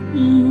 Mm.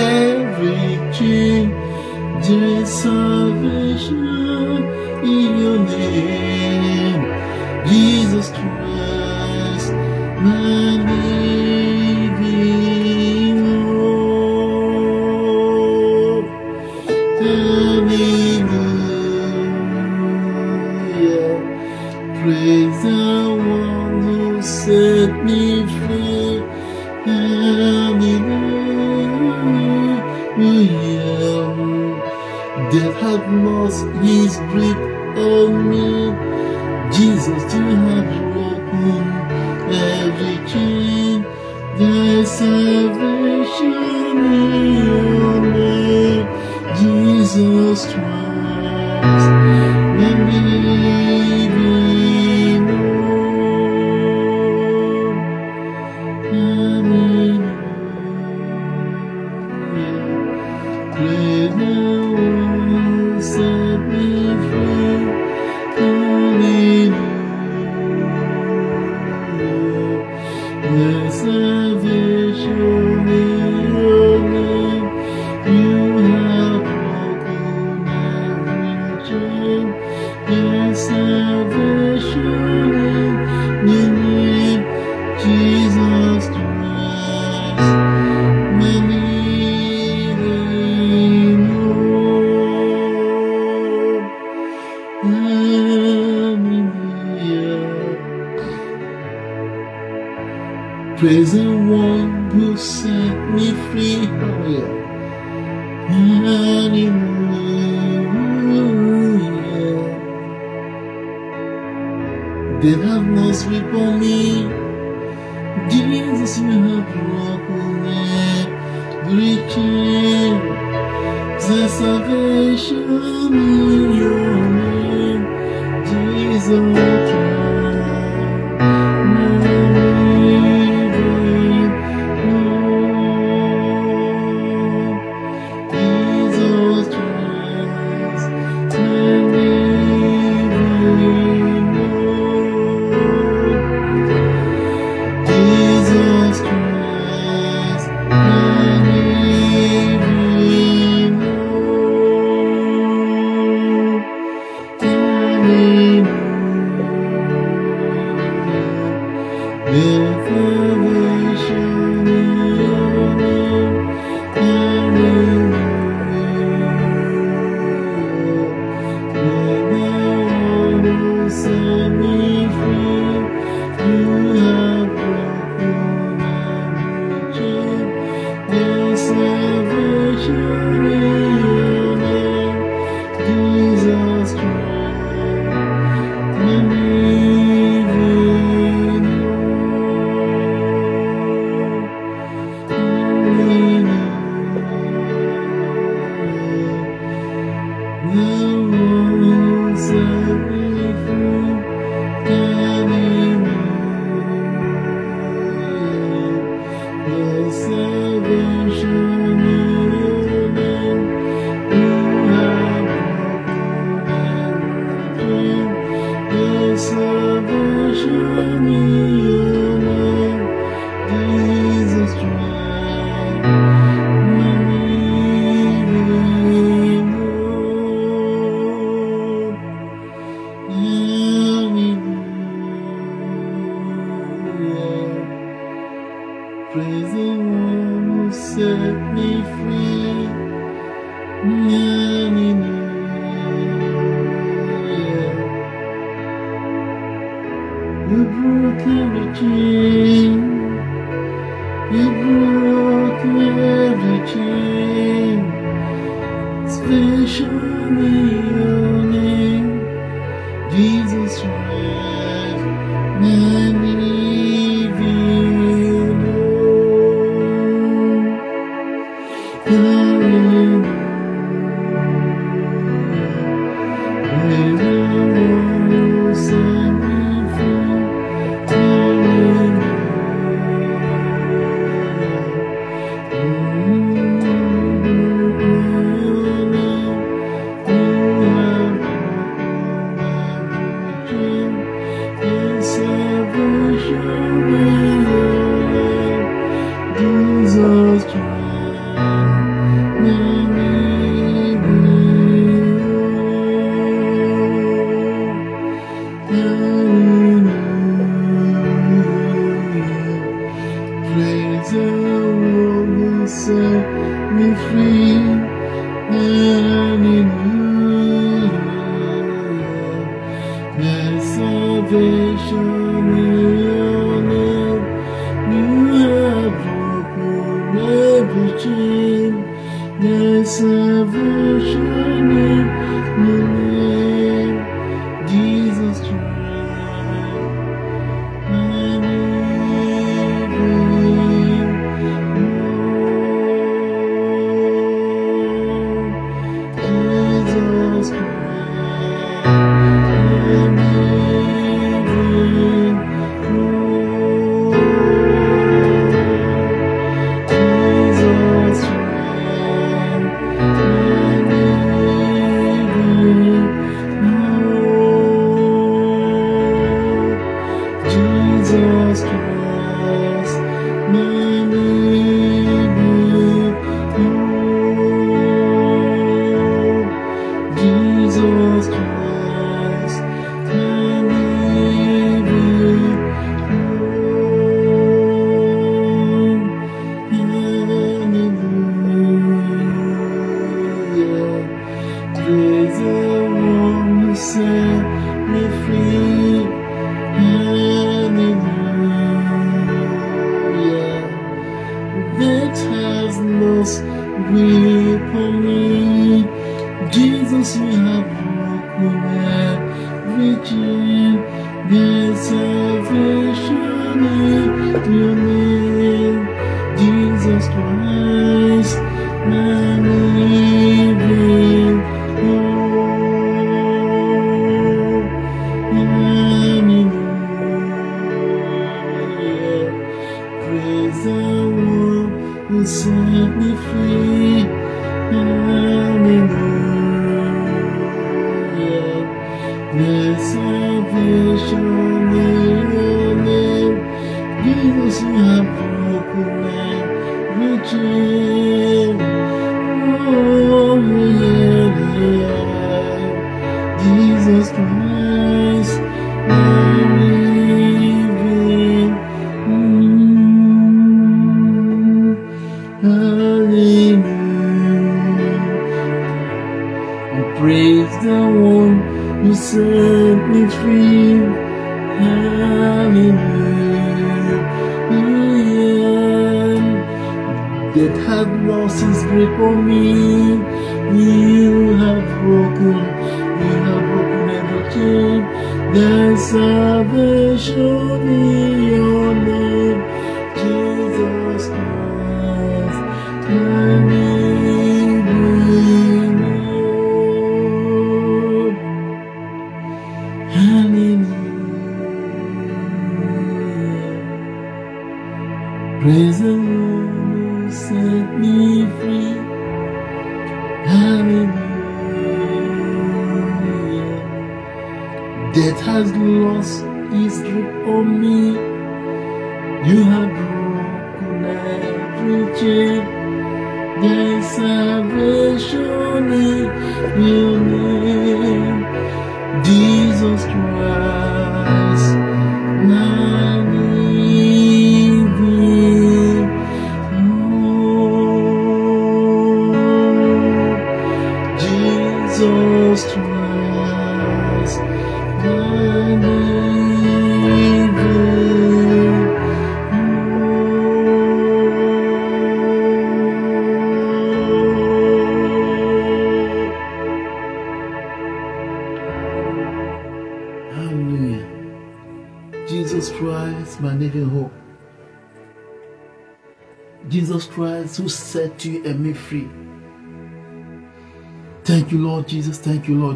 every king, there is salvation in your name, Jesus Christ. darkness his grip on me. Jesus, you have broken every chain. There is salvation in your name, Jesus Christ.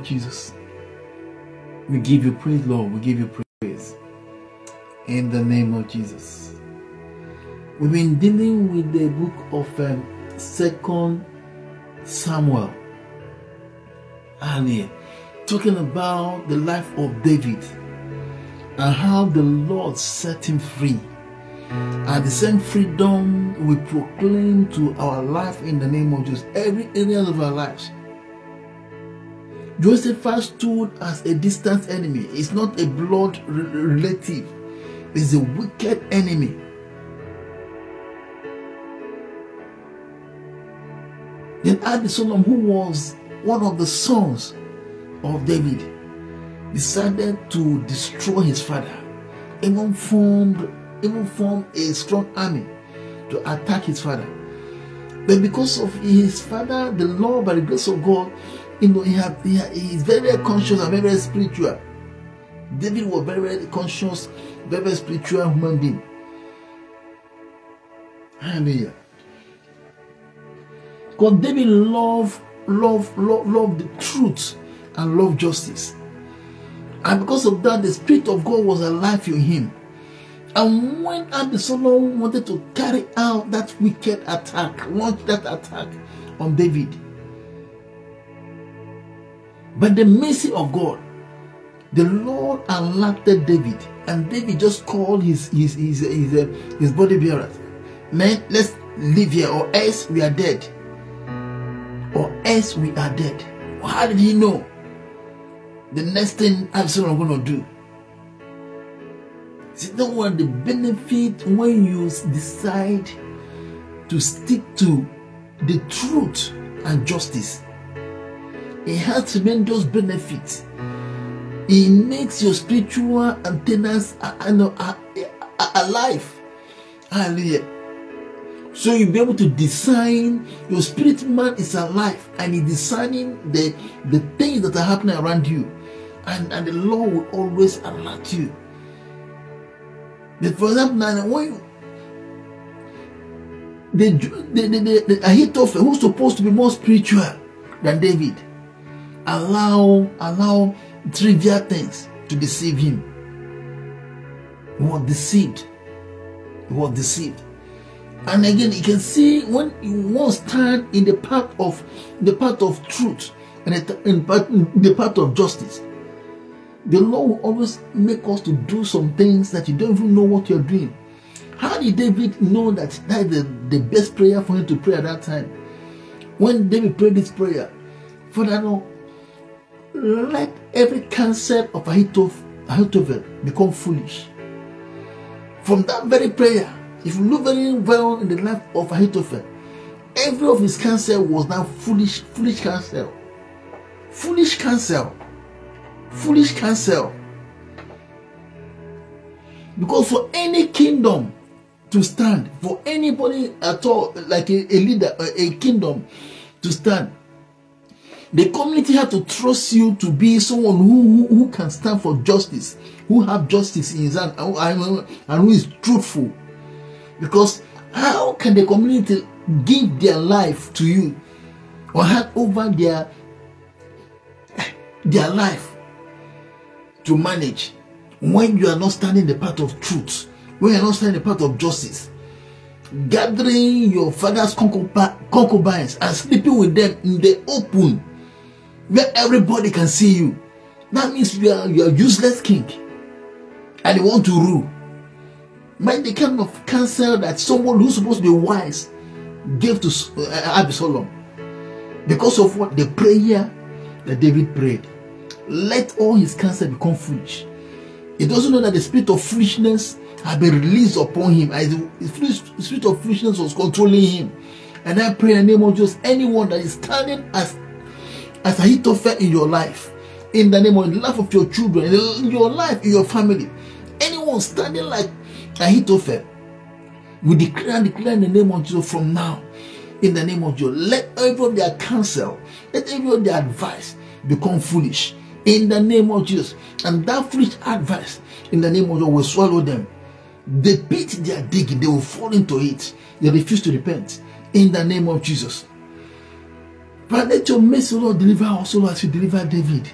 Jesus. We give you praise, Lord. We give you praise. In the name of Jesus. We've been dealing with the book of um, Second Samuel. Earlier, talking about the life of David and how the Lord set him free. And the same freedom we proclaim to our life in the name of Jesus, every area of our lives. Joseph stood as a distant enemy. It's not a blood relative, it's a wicked enemy. Then Absalom, who was one of the sons of David, decided to destroy his father, even formed, even formed a strong army to attack his father. But because of his father, the Lord, by the grace of God, you know, he, had, he, he is very, very conscious and very, very spiritual. David was very, very conscious, very, very spiritual human being. Hallelujah. Because David loved, loved, loved, loved the truth and loved justice. And because of that, the Spirit of God was alive in him. And when Absalom wanted to carry out that wicked attack, launch that attack on David, but the mercy of God, the Lord alerted David, and David just called his his his his, his, uh, his body bearers. Man, let's live here, or else we are dead. Or else we are dead. How did he know? The next thing Absalom gonna do. See, don't want the benefit when you decide to stick to the truth and justice it has tremendous benefits. It makes your spiritual antennas alive. Hallelujah. So you'll be able to design your spirit man is alive and he's designing the, the things that are happening around you. And, and the Lord will always alert you. But for example, now when the, the, the, the, the Ahithophel, who's supposed to be more spiritual than David, allow allow trivial things to deceive him. He was deceived. He was deceived. And again, you can see when you won't stand in the path of the path of truth and in the path of justice. The Lord will always make us to do some things that you don't even know what you're doing. How did David know that that is the, the best prayer for him to pray at that time? When David prayed this prayer, Father, no, let every concept of Ahithophel become foolish. From that very prayer, if you look very well in the life of Ahithophel, every of his counsel was now foolish, foolish counsel. Foolish counsel. Foolish counsel. Because for any kingdom to stand, for anybody at all, like a, a leader, a, a kingdom to stand, the community had to trust you to be someone who, who, who can stand for justice, who have justice in his hand, and, and who is truthful. Because how can the community give their life to you or hand over their their life to manage when you are not standing the path of truth, when you are not standing the path of justice? Gathering your father's concubines and sleeping with them in the open where everybody can see you. That means you are you are useless king, and you want to rule. Mind the kind of counsel that someone who's supposed to be wise gave to uh, Absalom because of what the prayer that David prayed. Let all his counsel become foolish. He doesn't know that the spirit of foolishness had been released upon him. The spirit of foolishness was controlling him. And I pray in the name of Jesus, anyone that is standing as as Ahithophel in your life, in the name of the life of your children, in your life, in your family. Anyone standing like Ahithophel, we declare and declare in the name of Jesus from now, in the name of Jesus. Let every of their counsel, let every of their advice become foolish in the name of Jesus. And that foolish advice in the name of Jesus will swallow them they are digging, they will fall into it. They refuse to repent. In the name of Jesus. But let your mercy, Lord, deliver also as you deliver David.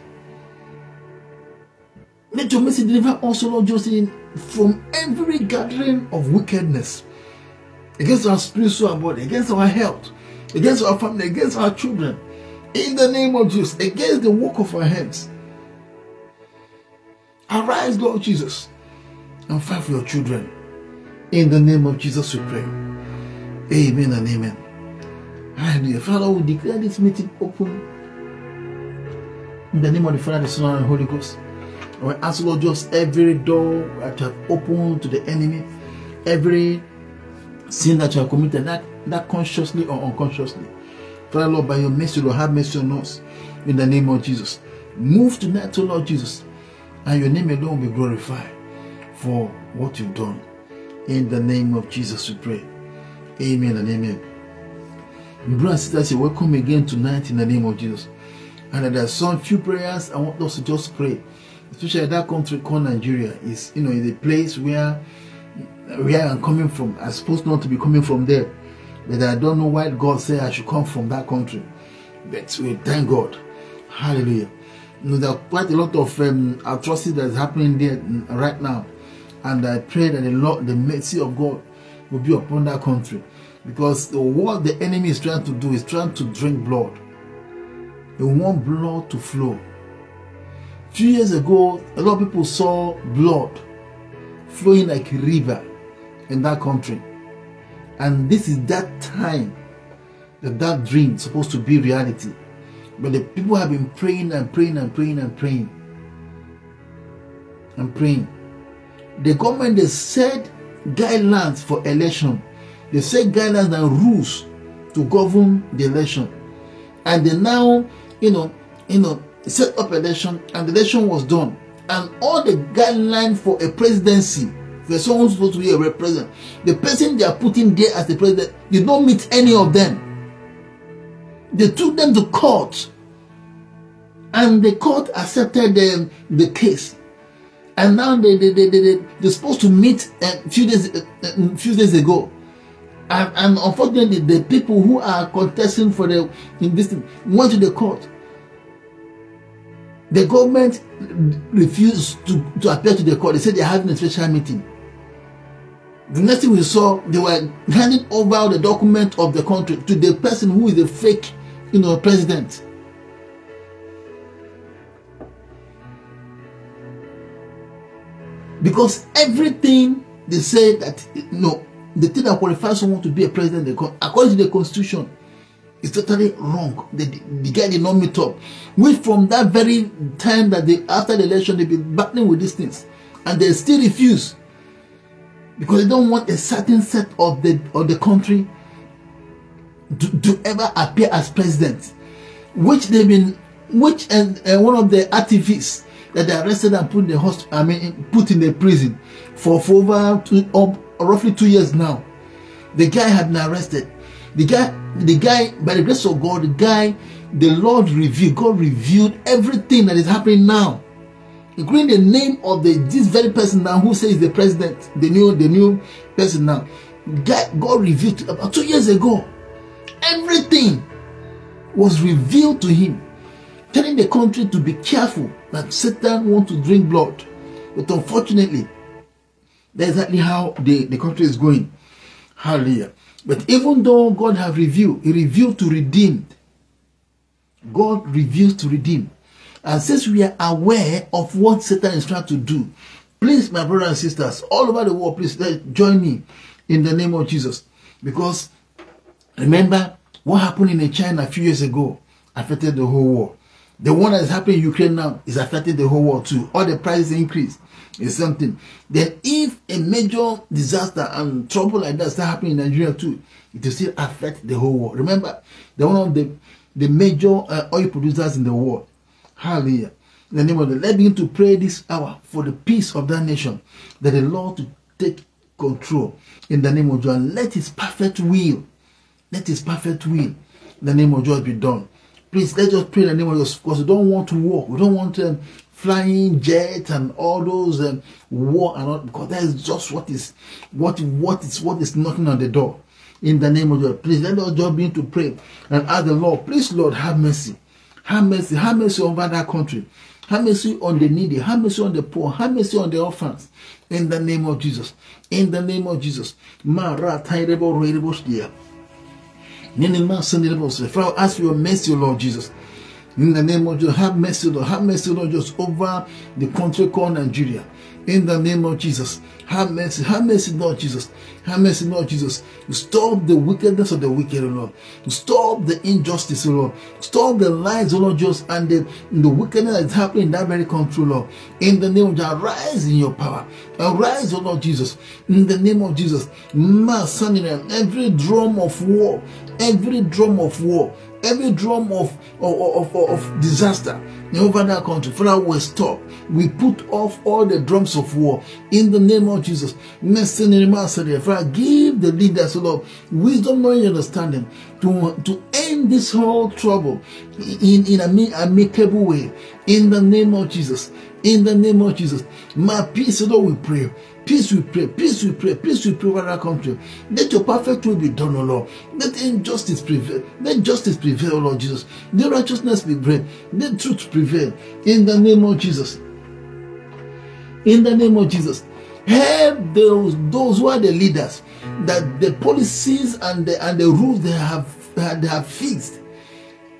Let your mercy deliver also, Lord, Joseph, from every gathering of wickedness against our spiritual body, against our health, against our family, against our children. In the name of Jesus, against the work of our hands. Arise, Lord Jesus, and fight for your children. In the name of Jesus, we pray. Amen and amen. Hallelujah. Father, we declare this meeting open. In the name of the Father, the Son, and the Holy Ghost. We ask, Lord, just every door that you have opened to the enemy, every sin that you have committed, that, that consciously or unconsciously. Father, Lord, by your mercy, Lord, have mercy on us. In the name of Jesus. Move tonight, to Lord Jesus and your name alone will be glorified for what you've done. In the name of Jesus, we pray. Amen and amen. Brothers and sisters, you're welcome again tonight in the name of Jesus. And there are some few prayers I want us to just pray. Especially that country called Nigeria is, you know, is a place where where I'm coming from. I'm supposed not to be coming from there. But I don't know why God said I should come from that country. But we thank God. Hallelujah you know, there are quite a lot of um, atrocities that is happening there right now. And I pray that the Lord, the mercy of God will be upon that country. Because what the enemy is trying to do is trying to drink blood. They want blood to flow. Few years ago, a lot of people saw blood flowing like a river in that country. And this is that time that that dream is supposed to be reality. But the people have been praying and praying and praying and praying and praying. The government they said guidelines for election. They set guidelines and rules to govern the election. And they now, you know, you know, set up election and the election was done. And all the guidelines for a presidency, for someone supposed to be a representative, the person they are putting there as the president did not meet any of them. They took them to court. And the court accepted the, the case. And now they, they, they, they, they, they're supposed to meet a few days, a few days ago. And, and unfortunately, the people who are contesting for the in this thing went to the court. The government refused to, to appear to the court. They said they're having a special meeting. The next thing we saw, they were handing over the document of the country to the person who is the fake you know, president. Because everything they say that you know, the thing that qualifies someone to be a president, according to the constitution, is totally wrong. The, the guy did not meet up. Which from that very time that they after the election they've been battling with these things, and they still refuse because they don't want a certain set of the of the country to, to ever appear as president, which they've been, which and uh, one of the activists that they arrested and put in the hospital, I mean, put in the prison for, for over two, uh, Uh, roughly two years now. The guy had been arrested. The guy, the guy, by the grace of God, the guy, the Lord revealed, God revealed everything that is happening now, including the name of the this very person now who says the president, the new, the new person now. God, God revealed about two years ago everything was revealed to him, telling the country to be careful that Satan want to drink blood. But unfortunately, that's exactly how the, the country is going. Hallelujah. But even though God have revealed, He revealed to redeem. God reveals to redeem. And since we are aware of what Satan is trying to do, please, my brothers and sisters, all over the world, please join me in the name of Jesus. Because Remember what happened in China a few years ago affected the whole world. The one that is happening in Ukraine now is affecting the whole world too. All the prices increase is something. Then if a major disaster and trouble like that start happening in Nigeria too, it will still affect the whole world. Remember, they're one of the, the major uh, oil producers in the world. Hallelujah. In the name of the let's begin to pray this hour for the peace of that nation, that the Lord to take control in the name of God. Let his perfect will let his perfect will, the name of God be done. Please let's pray in the name of Jesus because we don't want to war. We don't want um, flying jets and all those um, war and all because that is just what is what what is what is knocking on the door. In the name of Jesus, please let us just begin to pray and ask the Lord, please Lord have mercy, have mercy, have mercy over that country. Have mercy on the needy. Have mercy on the poor. Have mercy on the orphans. In the name of Jesus. In the name of Jesus. Father, ask for your mercy, Lord Jesus. In the name of Jesus, have mercy, Lord. Have mercy, Lord, just over the country called Nigeria. In the name of Jesus, have mercy, have mercy, Lord Jesus. Have mercy, Lord Jesus. Stop the wickedness of the wicked, Lord. Stop the injustice, Lord. Stop the lies, Lord Jesus, and the, the wickedness that is happening in that very country, Lord. In the name of Jesus, arise in your power. Arise, Lord Jesus. In the name of Jesus. Every drum of war, every drum of war, every drum of, of, of, of disaster over that country, Father, will stop. We put off all the drums of war in the name of Jesus. Father, give the leaders, Lord, wisdom, knowledge, understanding to, to end this whole trouble in, in an amicable way. In the name of Jesus. In the name of Jesus. My peace, Lord, we pray. Peace we pray, peace we pray, peace we pray over our country. Let your perfect will be done, O Lord. Let injustice prevail. Let justice prevail, O Lord Jesus. Let righteousness be prevail. Let truth prevail. In the name of Jesus. In the name of Jesus. Help those, those who are the leaders that the policies and the, and the rules they have, they have fixed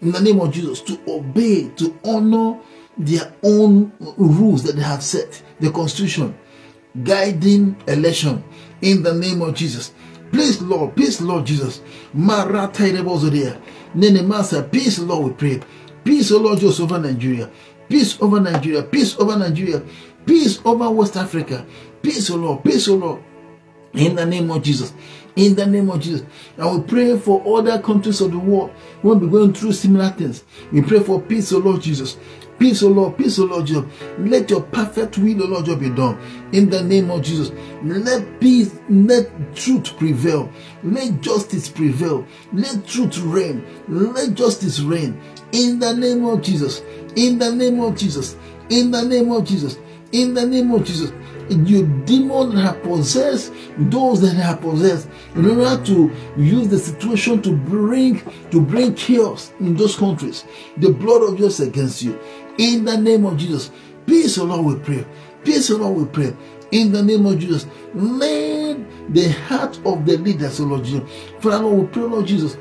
in the name of Jesus to obey, to honor their own rules that they have set, the constitution guiding election in the name of Jesus. Please, Lord, peace, Lord Jesus. Peace, Lord, we pray. Peace, Lord, just over Nigeria. Peace over Nigeria. Peace over Nigeria. Peace over West Africa. Peace, O Lord. Peace, O Lord. In the name of Jesus. In the name of Jesus. I will pray for other countries of the world who will be going through similar things. We pray for peace, O Lord Jesus. Peace, O Lord, peace, O Lord Jesus. Let your perfect will, O Lord, just be done. In the name of Jesus. Let peace, let truth prevail. Let justice prevail. Let truth reign. Let justice reign. In the name of Jesus. In the name of Jesus. In the name of Jesus. In the name of Jesus you demon have possessed those that have possessed in order to use the situation to bring to bring chaos in those countries the blood of jesus against you in the name of Jesus. Peace, O Lord, we pray. Peace, O Lord, we pray. In the name of Jesus. Let the heart of the leaders, O Lord Jesus. Father, Lord, we pray, Lord Jesus.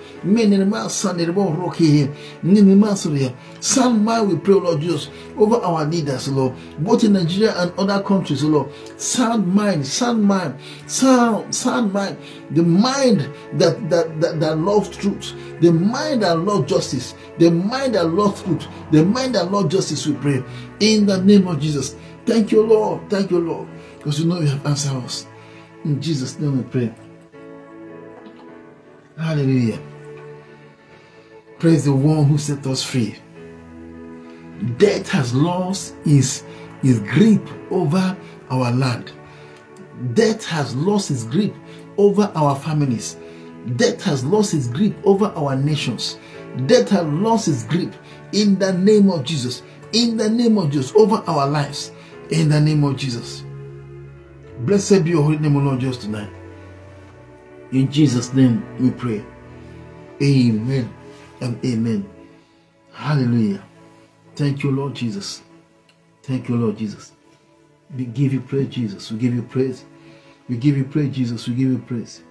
Sound mind, we pray, Lord Jesus, over our leaders, Lord, both in Nigeria and other countries, Lord. Sound mind, sound mind, sound, sound mind. The mind that, that, that, that loves truth, the mind that loves justice, the mind that loves truth, the mind that loves justice, we pray. In the name of Jesus. Thank you, Lord. Thank you, Lord. Because you know you have answered us. In Jesus' name we pray. Hallelujah. Praise the one who set us free. Death has lost its, its grip over our land. Death has lost its grip over our families. Death has lost its grip over our nations. Death has lost its grip in the name of Jesus. In the name of Jesus, over our lives. In the name of Jesus. Blessed be your holy name, O Lord, just tonight. In Jesus' name we pray. Amen and amen. Hallelujah. Thank you, Lord Jesus. Thank you, Lord Jesus. We give you praise, Jesus. We give you praise. We give you praise, Jesus. We give you praise.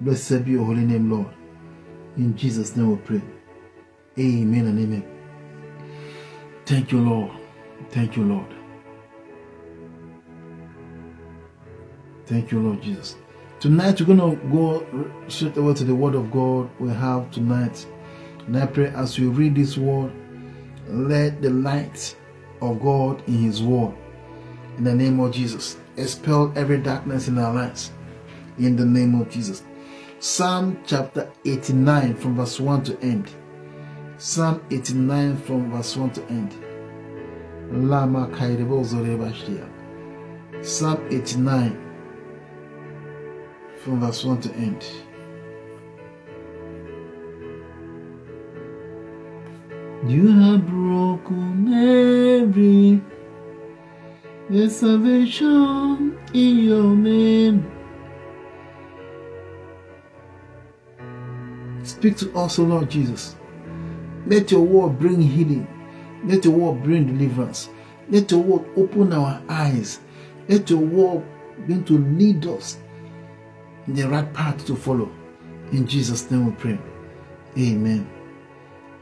Blessed be your holy name, Lord. In Jesus' name we pray. Amen and amen. Thank you, Lord. Thank you, Lord. Thank you, Lord Jesus. Tonight we're going to go straight away to the Word of God we have tonight. And I pray as we read this Word, let the light of God in His Word, in the name of Jesus, expel every darkness in our lives. In the name of Jesus. Psalm chapter 89 from verse 1 to end. Psalm 89 from verse 1 to end. Lama Psalm 89 from verse 1 to end. You have broken every the salvation in your name. Speak to us, O Lord Jesus. Let your word bring healing. Let your word bring deliverance. Let your word open our eyes. Let your word begin to lead us the right path to follow. In Jesus' name we pray. Amen.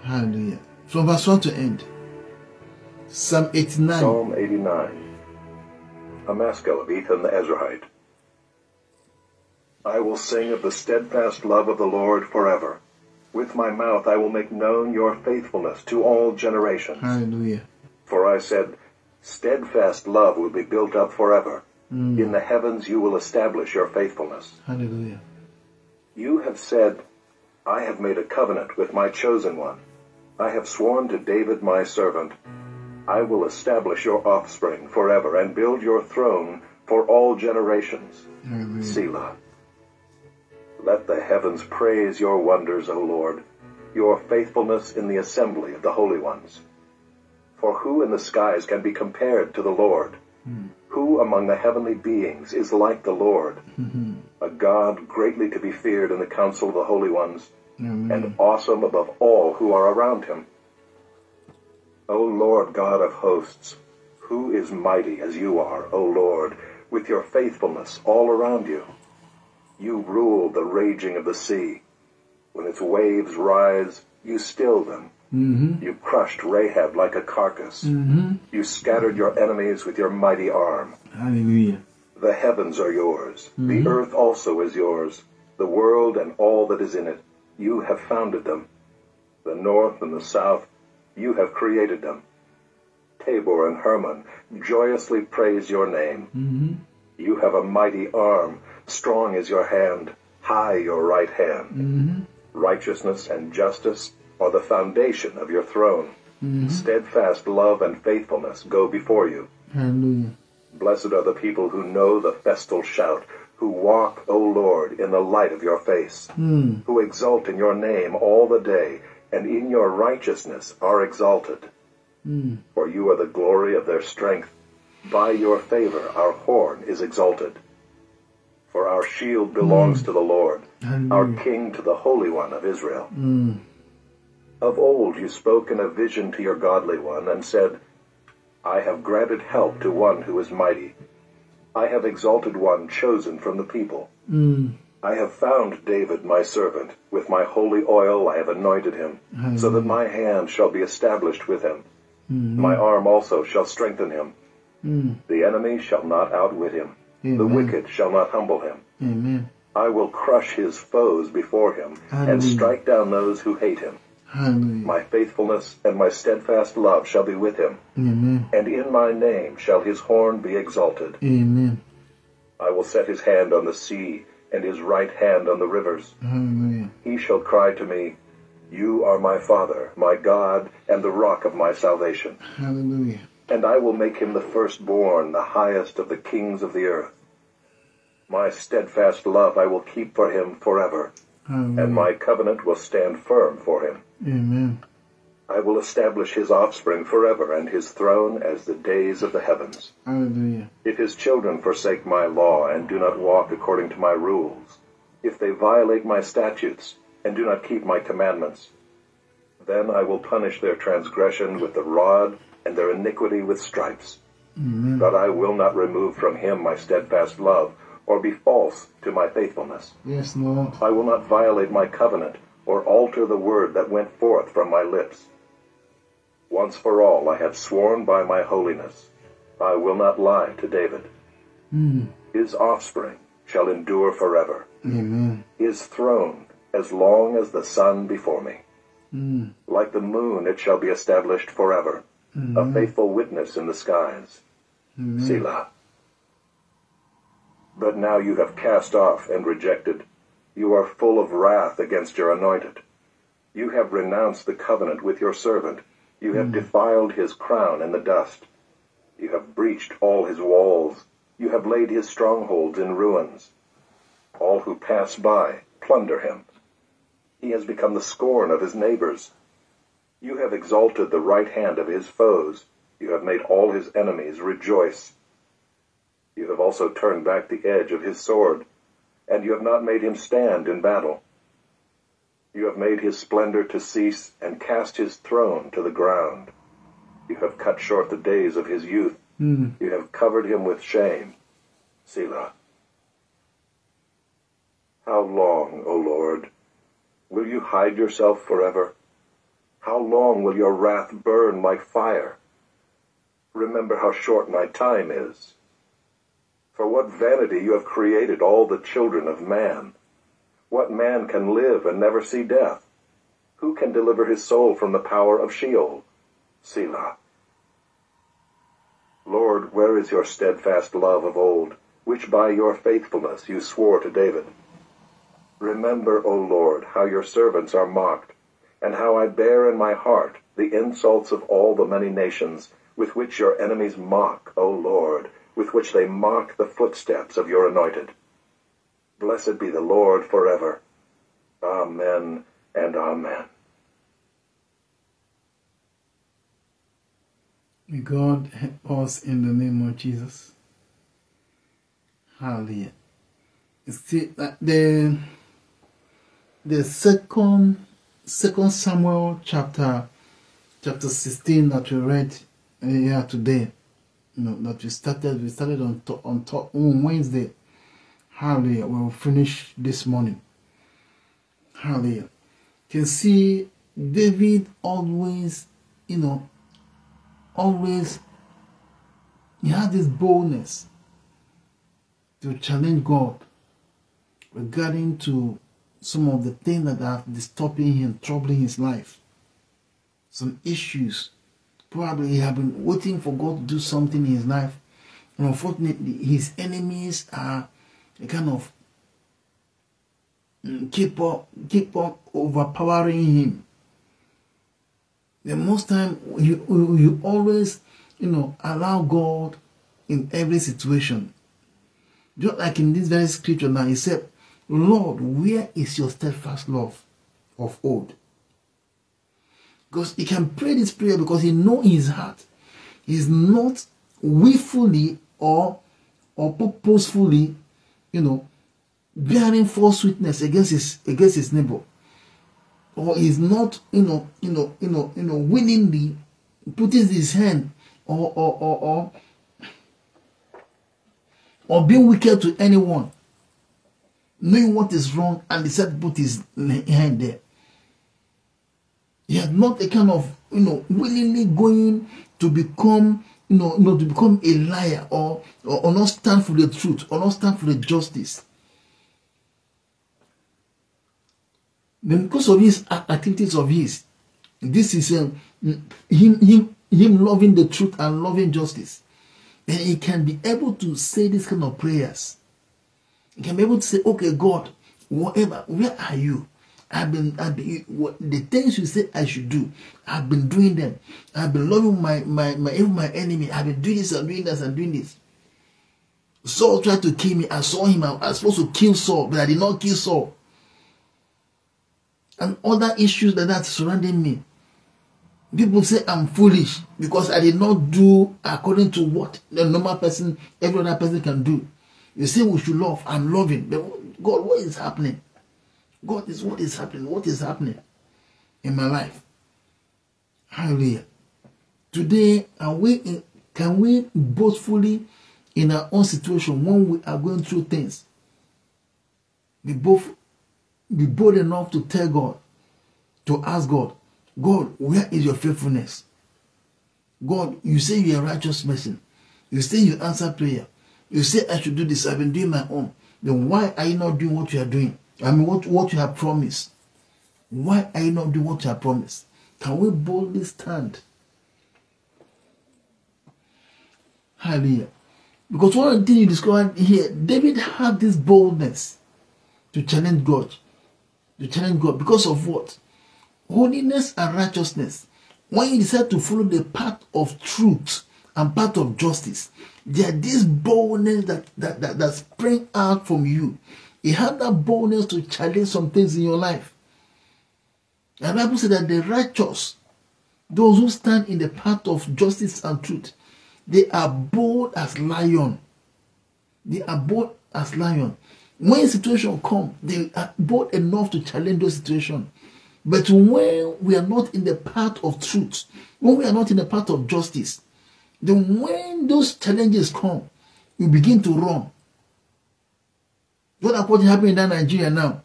Hallelujah. From verse 1 to end. Psalm 89. Psalm 89. A maskil of Ethan the Ezrahite. I will sing of the steadfast love of the Lord forever. With my mouth I will make known your faithfulness to all generations. Hallelujah. For I said, Steadfast love will be built up forever. Mm. In the heavens you will establish your faithfulness. Hallelujah. You have said, I have made a covenant with my chosen one. I have sworn to David my servant. I will establish your offspring forever and build your throne for all generations. Hallelujah. Selah. Let the heavens praise your wonders, O Lord, your faithfulness in the assembly of the holy ones. For who in the skies can be compared to the Lord? Mm. Who among the heavenly beings is like the Lord? Mm-hmm. A God greatly to be feared in the council of the holy ones, Amen. and awesome above all who are around him. O Lord God of hosts, who is mighty as you are, O Lord, with your faithfulness all around you? You rule the raging of the sea. When its waves rise, you still them. Mm-hmm. You crushed Rahab like a carcass. Mm-hmm. You scattered your enemies with your mighty arm. Hallelujah. The heavens are yours. The earth also is yours. The world and all that is in it. You have founded them. The north and the south. You have created them. Tabor and Hermon joyously praise your name. Mm-hmm. You have a mighty arm. Strong is your hand. High your right hand. Mm-hmm. Righteousness and justice are the foundation of your throne. Steadfast love and faithfulness go before you. Hallelujah. Blessed are the people who know the festal shout, who walk, O Lord, in the light of your face, Mm. who exult in your name all the day, and in your righteousness are exalted. Mm. For you are the glory of their strength. By your favor our horn is exalted. For our shield belongs to the Lord, our King to the Holy One of Israel. Mm. Of old you spoke in a vision to your godly one, and said, I have granted help to one who is mighty. I have exalted one chosen from the people. Mm. I have found David my servant. With my holy oil I have anointed him, so that my hand shall be established with him. My arm also shall strengthen him. Mm. The enemy shall not outwit him. The wicked shall not humble him. Amen. I will crush his foes before him, and strike down those who hate him. Hallelujah. My faithfulness and my steadfast love shall be with him, Amen. and in my name shall his horn be exalted. Amen. I will set his hand on the sea, and his right hand on the rivers. Hallelujah. He shall cry to me, You are my Father, my God, and the rock of my salvation. Hallelujah. And I will make him the firstborn, the highest of the kings of the earth. My steadfast love I will keep for him forever, and my covenant will stand firm for him. Amen. I will establish his offspring forever, and his throne as the days of the heavens. Hallelujah. If his children forsake my law and do not walk according to my rules, if they violate my statutes and do not keep my commandments, then I will punish their transgression with the rod and their iniquity with stripes. Amen. But I will not remove from him my steadfast love, or be false to my faithfulness. Yes, Lord. I will not violate my covenant, or alter the word that went forth from my lips. Once for all I have sworn by my holiness, I will not lie to David. Mm. His offspring shall endure forever, Amen. his throne as long as the sun before me. Mm. Like the moon it shall be established forever, a faithful witness in the skies. Amen. Selah. But now you have cast off and rejected. You are full of wrath against your anointed. You have renounced the covenant with your servant. You have hmm. defiled his crown in the dust. You have breached all his walls. You have laid his strongholds in ruins. All who pass by plunder him. He has become the scorn of his neighbors. You have exalted the right hand of his foes. You have made all his enemies rejoice. You have also turned back the edge of his sword, and you have not made him stand in battle. You have made his splendor to cease and cast his throne to the ground. You have cut short the days of his youth. Mm. You have covered him with shame. Selah. How long, O Lord? Will you hide yourself forever? How long will your wrath burn like fire? Remember how short my time is. For what vanity you have created all the children of man. What man can live and never see death? Who can deliver his soul from the power of Sheol? Selah. Lord, where is your steadfast love of old, which by your faithfulness you swore to David? Remember, O Lord, how your servants are mocked, and how I bear in my heart the insults of all the many nations, with which your enemies mock, O Lord, with which they mark the footsteps of your anointed. Blessed be the Lord forever. Amen and amen. May God help us in the name of Jesus. Hallelujah. See that the the second second Samuel chapter chapter 16 that we read uh, here today. You know that we started we started on to, on, to, on Wednesday. Hallelujah. We will finish this morning. Hallelujah. You can see David always, you know, always he had this boldness to challenge God regarding to some of the things that are disturbing him, troubling his life. Some issues. Probably he had been waiting for God to do something in his life. And unfortunately, his enemies are a kind of mm, keep on keep on overpowering him. The most time you you always you know allow God in every situation. Just like in this very scripture now, he said, Lord, where is your steadfast love of old? Because he can pray this prayer because he know in his heart. He's not willfully or or purposefully, you know, bearing false witness against his against his neighbor, or he's not, you know, you know, you know, you know, willingly putting his hand or or or or, or being wicked to anyone. Knowing what is wrong and decide to put his hand there. He has not a kind of, you know, willingly going to become, you know, you know to become a liar or, or, or not stand for the truth or not stand for the justice. Then because of his activities of his, this is um, him, him, him loving the truth and loving justice. And he can be able to say this kind of prayers He can be able to say, okay, God, whatever, where are you? I've been, I've been what, the things you say I should do. I've been doing them. I've been loving my my my even my enemy. I've been doing this and doing this and doing this. Saul tried to kill me. I saw him. I was supposed to kill Saul, but I did not kill Saul. And other issues like that surrounding me. People say I'm foolish because I did not do according to what the normal person, every other person can do. You say we should love. I'm loving. But God, what is happening? God is what is happening. What is happening in my life? Hallelujah. Today, are we can we boastfully in our own situation when we are going through things be both be bold enough to tell God, to ask God, God, where is your faithfulness? God, you say you're a righteous person. You say you answer prayer. You say I should do this. I've been doing my own. Then why are you not doing what you are doing? I mean, what, what you have promised. Why are you not doing what you have promised? Can we boldly stand? Hallelujah. Because one of the things you discovered here, David had this boldness to challenge God. To challenge God. Because of what? Holiness and righteousness. When you decide to follow the path of truth and path of justice, there this boldness that, that, that, that spring out from you. He had that boldness to challenge some things in your life. The Bible said that the righteous Those who stand in the path of justice and truth, they are bold as lion. They are bold as lion. When situation come, they are bold enough to challenge those situations. But when we are not in the path of truth, when we are not in the path of justice, then when those challenges come, we begin to run. What what happening in Nigeria now?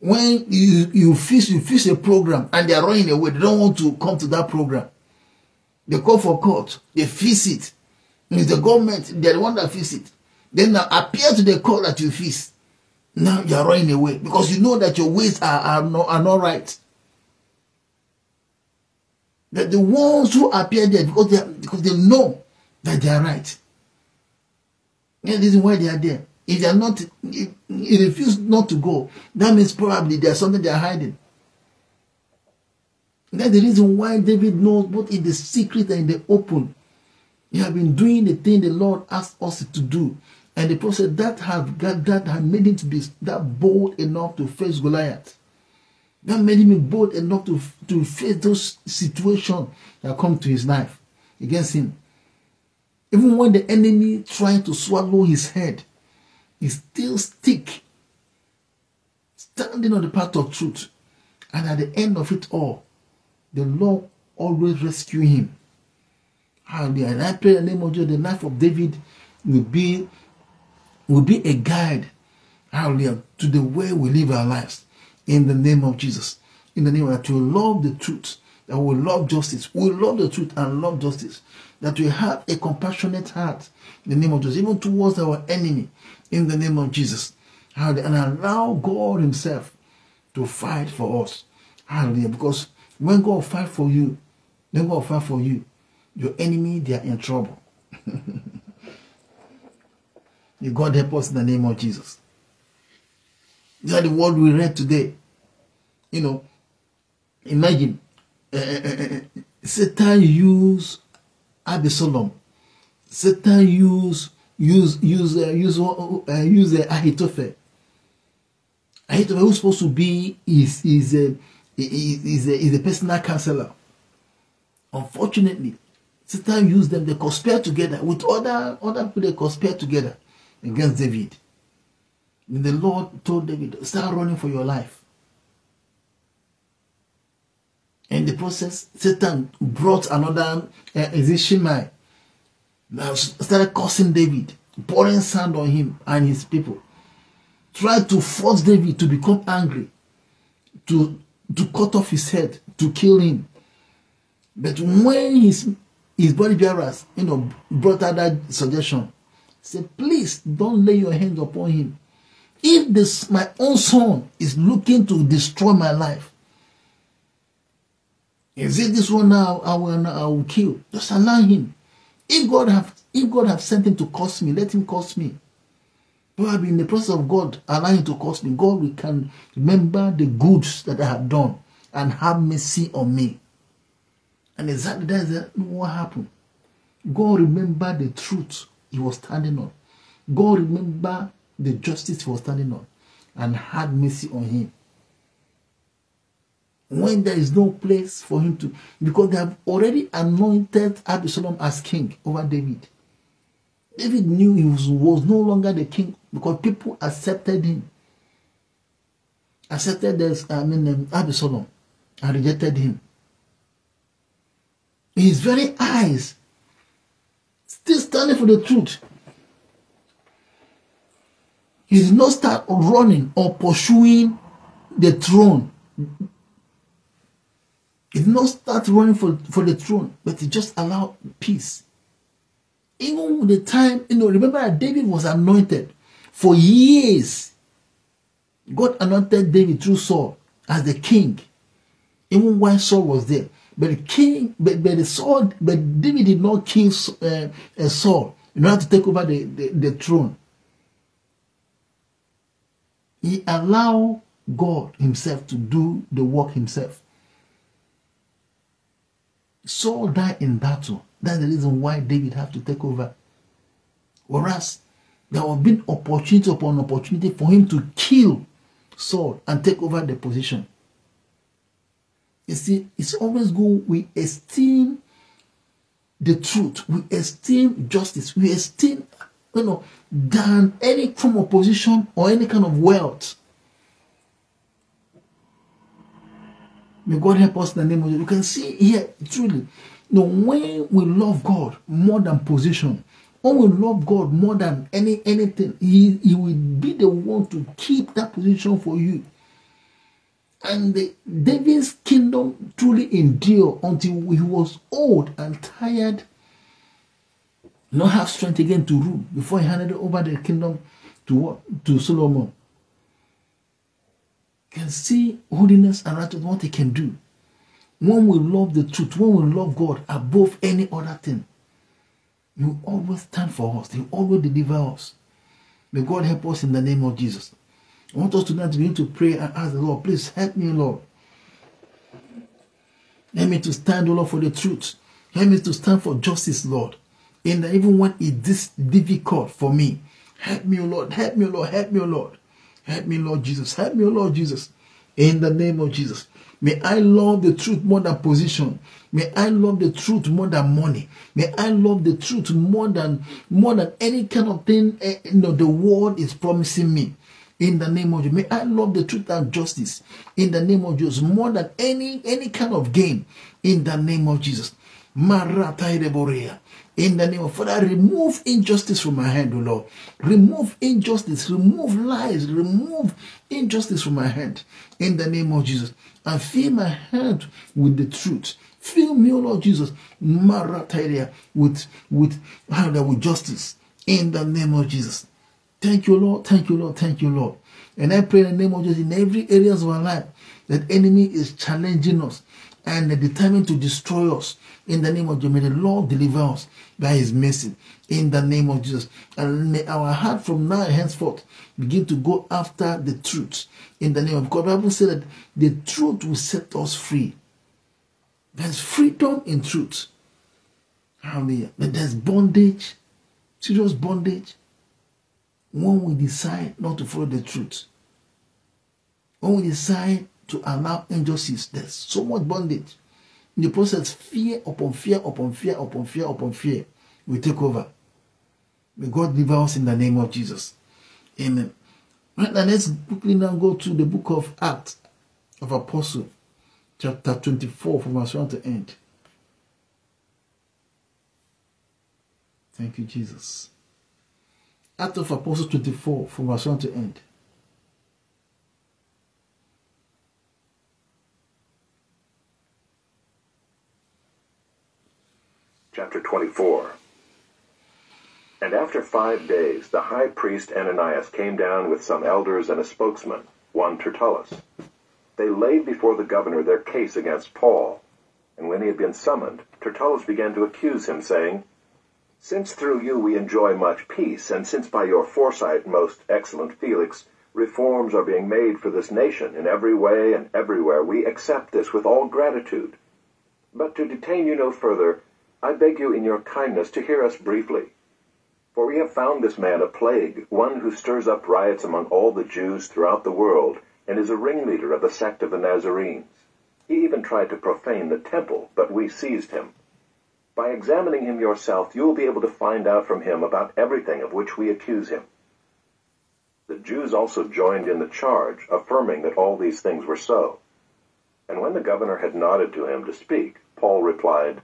When you you fix you fix a program and they are running away, they don't want to come to that program. They call for court, they fix it. It's the government, they're the one that fix it. Then now appear to the court that you fix. Now you are running away because you know that your ways are, are, not, are not right. That the ones who appear there because they, because they know that they are right. And this is why they are there. If they are not, if, if refuse not to go, that means probably there's something they are hiding. That's the reason why David knows both in the secret and in the open. He have been doing the thing the Lord asked us to do. And the prophet that have got that have made him to be that bold enough to face Goliath. That made him bold enough to, to face those situations that come to his life against him. Even when the enemy tried to swallow his head, he still stick, standing on the path of truth. And at the end of it all, the Lord always rescue him. And I pray in the name of Jesus, the life of David will be will be a guide, hallelujah, to the way we live our lives. In the name of Jesus. In the name of that we love the truth, that we love justice. We love the truth and love justice. That we have a compassionate heart in the name of Jesus, even towards our enemy, in the name of Jesus. And allow God Himself to fight for us. Hallelujah. Because when God fight for you, when God fight for you, your enemy, they are in trouble. May God help us in the name of Jesus. Are the word we read today. You know, imagine uh, uh, Satan used Absalom. Satan used use use uh, use uh, use uh, Ahithophel. Ahithophel who's supposed to be is is a is a, is a personal counselor. Unfortunately, Satan used them. They conspire together with other other people. They conspire together against David. And the Lord told David, start running for your life. In the process, Satan brought another, uh, is it Shimei? Now started cursing David, pouring sand on him and his people. Tried to force David to become angry, to, to cut off his head, to kill him. But when his, his body bearers, you know, brought out that suggestion, said, please don't lay your hands upon him. If this my own son is looking to destroy my life, is it this one now I will, I will kill? Just allow him. If God have if God have sent him to curse me, let him curse me. Probably in the process of God allowing to curse me, God we can remember the goods that I have done and have mercy on me. And exactly that's what happened. God remembered the truth he was standing on. God remembered the justice he was standing on and had mercy on him. When there is no place for him to, because they have already anointed Absalom as king over David. David knew he was, was no longer the king because people accepted him. Accepted this, I mean, um, Absalom and rejected him. his very eyes, still standing for the truth, he did not start running or pursuing the throne. He did not start running for, for the throne, but he just allowed peace. Even the time, you know, remember that David was anointed for years. God anointed David through Saul as the king, even while Saul was there. But the king, but, but the Saul, but David did not kill uh, uh, Saul in order to take over the, the, the throne. He allowed God himself to do the work himself. Saul died in battle. That's the reason why David had to take over. Whereas there have been opportunity upon opportunity for him to kill Saul and take over the position. You see, it's always good we esteem the truth, we esteem justice, we esteem, you know, than any form of position or any kind of wealth. May God help us in the name of Jesus. You can see here, truly, you know, when we love God more than position, when we love God more than any anything, He, he will be the one to keep that position for you. And the, David's kingdom truly endured until he was old and tired, not have strength again to rule before he handed over the kingdom to to Solomon. Can see holiness and righteousness, what he can do. When we love the truth, when we love God above any other thing, You always stand for us. You always deliver us. May God help us in the name of Jesus. I want us tonight to begin to pray and ask the Lord, please help me, Lord. Help me to stand, O Lord, for the truth. Help me to stand for justice, Lord. And even when it is difficult for me, help me, O Lord. Help me, O Lord. Help me, O Lord. Help me, Lord Jesus. Help me, Lord Jesus. In the name of Jesus. May I love the truth more than position. May I love the truth more than money. May I love the truth more than more than any kind of thing eh, you know, the world is promising me in the name of Jesus. May I love the truth and justice in the name of Jesus more than any any kind of gain in the name of Jesus. In the name of Father, remove injustice from my hand, O Lord. Remove injustice, remove lies, remove injustice from my hand. In the name of Jesus. And fill my hand with the truth. Fill me, O Lord Jesus, Marataria, with with, with justice. In the name of Jesus. Thank you, Lord. Thank you, Lord. Thank you, Lord. And I pray in the name of Jesus in every areas of our life that enemy is challenging us and determined to destroy us. In the name of Jesus, may the Lord deliver us by his mercy. In the name of Jesus. And may our heart from now henceforth begin to go after the truth. In the name of God. The Bible said that the truth will set us free. There's freedom in truth. Hallelujah. But there's bondage, serious bondage when we decide not to follow the truth, when we decide to allow injustice, there's so much bondage. In the process, fear upon fear upon fear upon fear upon fear will take over. May God deliver us in the name of Jesus. Amen. Right now, let's quickly now go to the book of Acts of Apostle, chapter 24, from verse 1 to end. Thank you, Jesus. Act of Apostles 24 from verse 1 to end. Chapter 24 And after five days the high priest Ananias came down with some elders and a spokesman, one Tertullus. They laid before the governor their case against Paul, and when he had been summoned, Tertullus began to accuse him, saying, since through you we enjoy much peace, and since by your foresight, most excellent Felix, reforms are being made for this nation in every way and everywhere, we accept this with all gratitude. But to detain you no further, I beg you in your kindness to hear us briefly. For we have found this man a plague, one who stirs up riots among all the Jews throughout the world, and is a ringleader of the sect of the Nazarenes. He even tried to profane the temple, but we seized him. By examining him yourself, you will be able to find out from him about everything of which we accuse him. The Jews also joined in the charge, affirming that all these things were so. And when the governor had nodded to him to speak, Paul replied,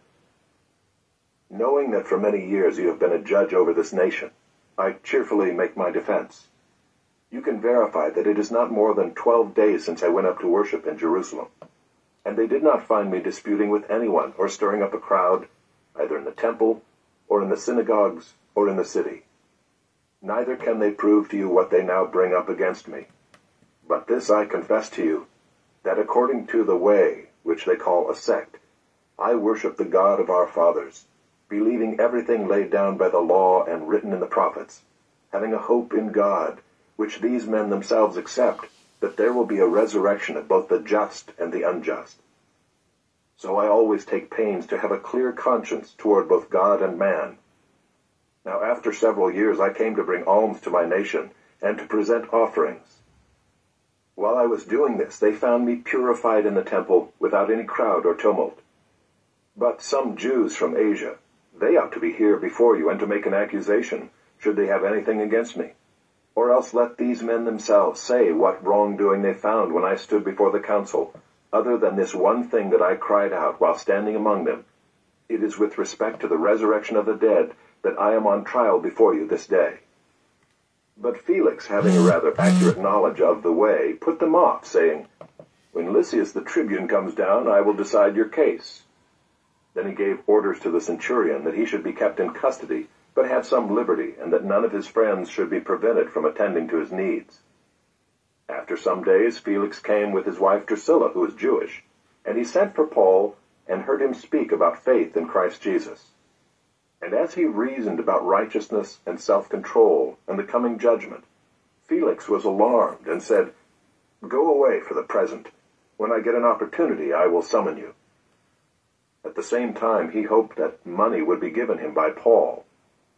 Knowing that for many years you have been a judge over this nation, I cheerfully make my defense. You can verify that it is not more than twelve days since I went up to worship in Jerusalem, and they did not find me disputing with anyone or stirring up a crowd either in the temple, or in the synagogues, or in the city. Neither can they prove to you what they now bring up against me. But this I confess to you, that according to the way, which they call a sect, I worship the God of our fathers, believing everything laid down by the law and written in the prophets, having a hope in God, which these men themselves accept, that there will be a resurrection of both the just and the unjust. So I always take pains to have a clear conscience toward both God and man. Now after several years I came to bring alms to my nation, and to present offerings. While I was doing this, they found me purified in the temple without any crowd or tumult. But some Jews from Asia, they ought to be here before you and to make an accusation, should they have anything against me. Or else let these men themselves say what wrongdoing they found when I stood before the council, other than this one thing that I cried out while standing among them. It is with respect to the resurrection of the dead that I am on trial before you this day. But Felix, having a rather accurate knowledge of the way, put them off, saying, When Lysias the tribune comes down, I will decide your case. Then he gave orders to the centurion that he should be kept in custody, but have some liberty, and that none of his friends should be prevented from attending to his needs. After some days, Felix came with his wife Drusilla, who was Jewish, and he sent for Paul and heard him speak about faith in Christ Jesus. And as he reasoned about righteousness and self-control and the coming judgment, Felix was alarmed and said, Go away for the present. When I get an opportunity, I will summon you. At the same time, he hoped that money would be given him by Paul.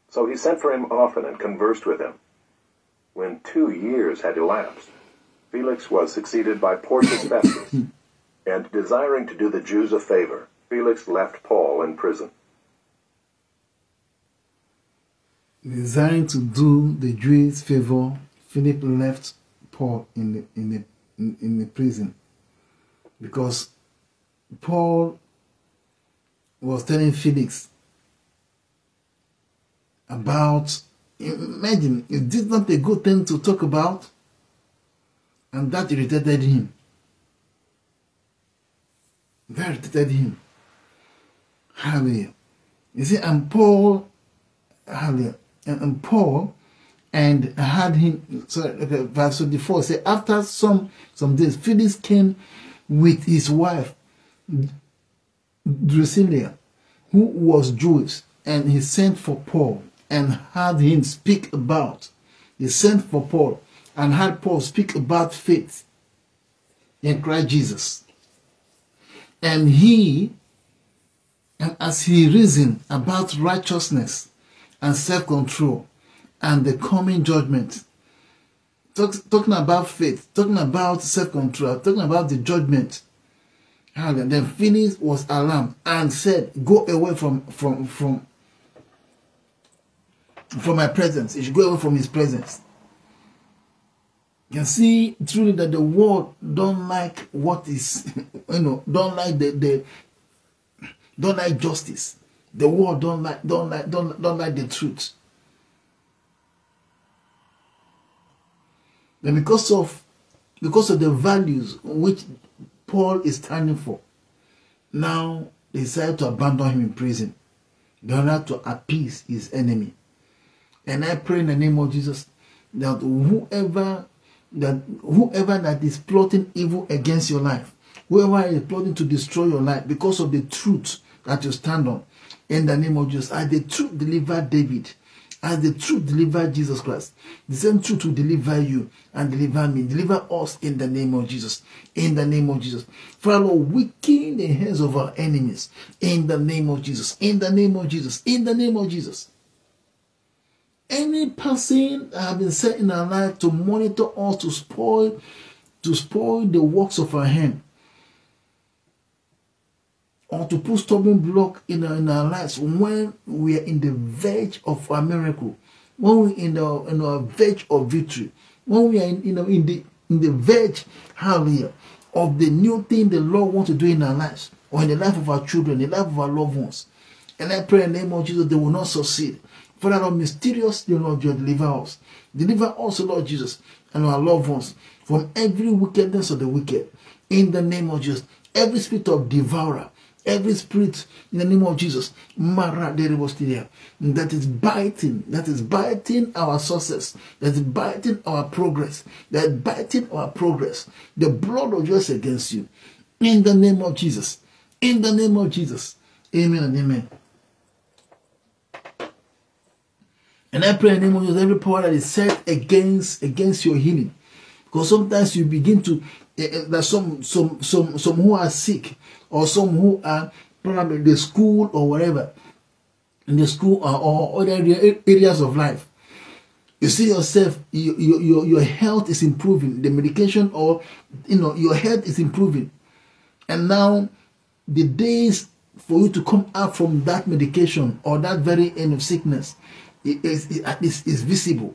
So he sent for him often and conversed with him. When two years had elapsed, Felix was succeeded by Porcius Festus, and desiring to do the Jews a favor, Felix left Paul in prison. Desiring to do the Jews favor, Philip left Paul in the in the in, in the prison because Paul was telling Felix about imagine is this not a good thing to talk about? And that irritated him. That irritated him. Hallelujah you see and paul hallelujah and, and paul and had him sorry okay, uh, verse 24 say after some some days felix came with his wife drusilla who was jewish and he sent for paul and had him speak about he sent for paul and had paul speak about faith in christ jesus. And he and as he reasoned about righteousness and self-control and the coming judgment talk, talking about faith talking about self-control talking about the judgment and then Phineas was alarmed and said go away from from from from my presence. He should go away from his presence. You can see truly that the world don't like what is you know don't like the the don't like justice. The world don't like don't like don't, don't like the truth. And because of because of the values which paul is standing for. Now they decided to abandon him in prison in order to appease his enemy. And i pray in the name of jesus that whoever that whoever that is plotting evil against your life whoever is plotting to destroy your life because of the truth that you stand on in the name of jesus as the truth delivered david as the truth delivered jesus christ. The same truth will deliver you and deliver me. Deliver us in the name of jesus. In the name of jesus. Father lord weaken the hands of our enemies. In the name of jesus. In the name of jesus. In the name of jesus. Any person that have been set in our life to monitor us to spoil to spoil the works of our hand or to put stubborn block in our, in our lives when we are in the verge of a miracle when we in the in our verge of victory when we are in, you know in the in the verge hallelujah of the new thing the lord wants to do in our lives or in the life of our children the life of our loved ones and i pray in the name of jesus they will not succeed Father, Lord, mysteriously, Lord, you deliver us. Deliver us, Lord Jesus, and our loved ones from every wickedness of the wicked. In the name of Jesus, every spirit of devourer, every spirit in the name of Jesus, Mara that is biting, that is biting our success, that is biting our progress, that is biting our progress. The blood of Jesus against you. In the name of Jesus. In the name of Jesus. Amen and amen. And I pray in the name of Jesus, every power that is set against against your healing. Because sometimes you begin to uh, some some some some who are sick or some who are probably in the school or whatever in the school or, or other areas of life. You see yourself your, your your health is improving. The medication or you know your health is improving. And now the days for you to come out from that medication or that very end of sickness is, is, is visible.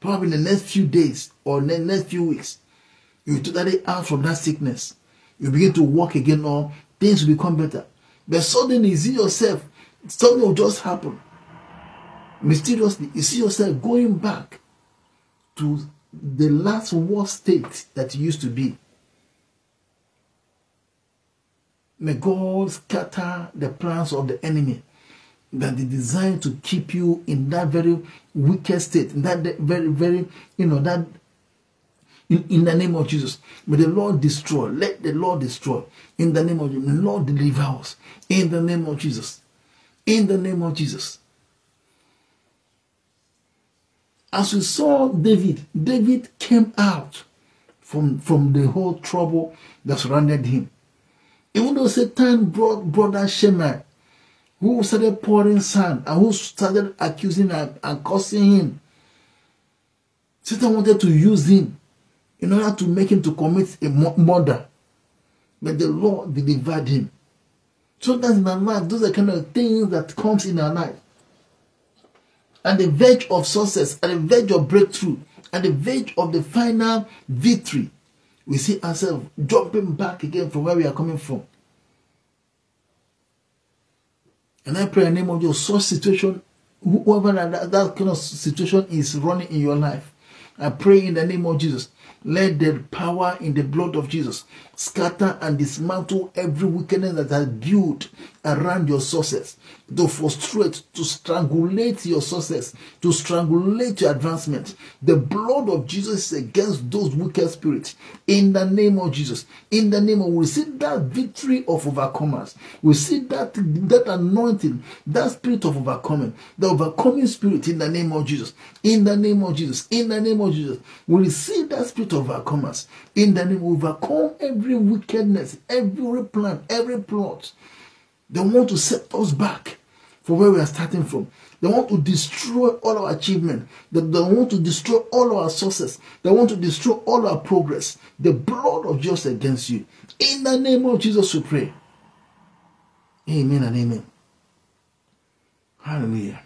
Probably in the next few days or the next few weeks you totally out from that sickness. You begin to walk again or things will become better but suddenly you see yourself something will just happen mysteriously you see yourself going back to the last worst state that you used to be. May God scatter the plans of the enemy that they design to keep you in that very wicked state, in that very, very, you know, that in, in the name of Jesus. May the Lord destroy. Let the Lord destroy. In the name of Jesus. The Lord deliver us. In the name of Jesus. In the name of Jesus. as we saw David, David came out from, from the whole trouble that surrounded him. Even though Satan brought brother Shimei, who started pouring sand and who started accusing and, and cursing him, Satan wanted to use him in order to make him to commit a murder. But the Lord delivered him. Sometimes in our life, those are kind of things that comes in our life and the verge of success, and the verge of breakthrough, and the verge of the final victory, we see ourselves jumping back again from where we are coming from. And I pray in the name of your such situation, whoever that, that kind of situation is running in your life, I pray in the name of Jesus let the power in the blood of Jesus scatter and dismantle every wickedness that has built around your success, to frustrate, to strangulate your success, to strangulate your advancement. The blood of Jesus is against those wicked spirits. In the name of Jesus, in the name of, we see that victory of overcomers. We see that that anointing, that spirit of overcoming, the overcoming spirit in the name of Jesus. In the name of Jesus, in the name of Jesus, we see that spirit of overcomers. In the name, overcome every wickedness, every plan, every plot. They want to set us back from where we are starting from. They want to destroy all our achievement. They, they want to destroy all our sources. They want to destroy all our progress. The blood of Jesus against you. In the name of Jesus, we pray. Amen and amen. Hallelujah.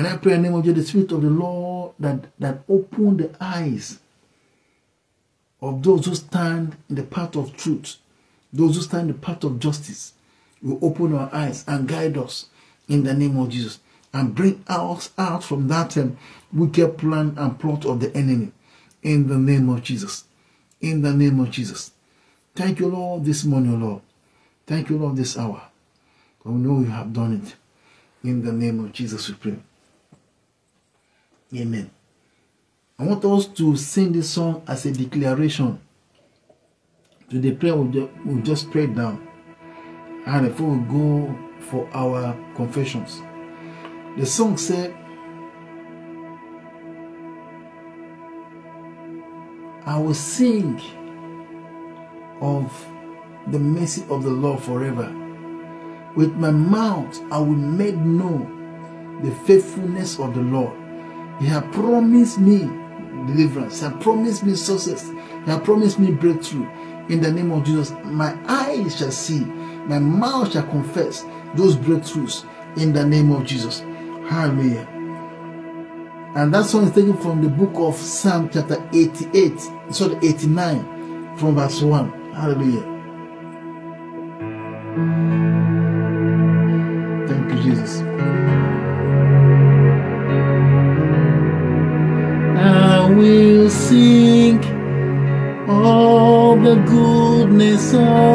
And I pray in the name of Jesus, the Spirit of the Lord that, that open the eyes of those who stand in the path of truth, those who stand in the path of justice, will open our eyes and guide us in the name of Jesus and bring us out from that um, wicked plan and plot of the enemy in the name of Jesus. In the name of Jesus. Thank you, Lord, this morning, Lord. Thank you, Lord, this hour. We know you have done it. In the name of Jesus, we pray. Amen. I want us to sing this song as a declaration to the prayer we just, prayed down. And before we go for our confessions, the song said, I will sing of the mercy of the Lord forever. With my mouth, I will make known the faithfulness of the Lord. He has promised me deliverance. He has promised me success. He has promised me breakthrough. In the name of Jesus, my eyes shall see, my mouth shall confess those breakthroughs in the name of Jesus. Hallelujah. And that song is taken from the book of Psalm chapter 88, sorry, 89, from verse 1. Hallelujah. Goodness of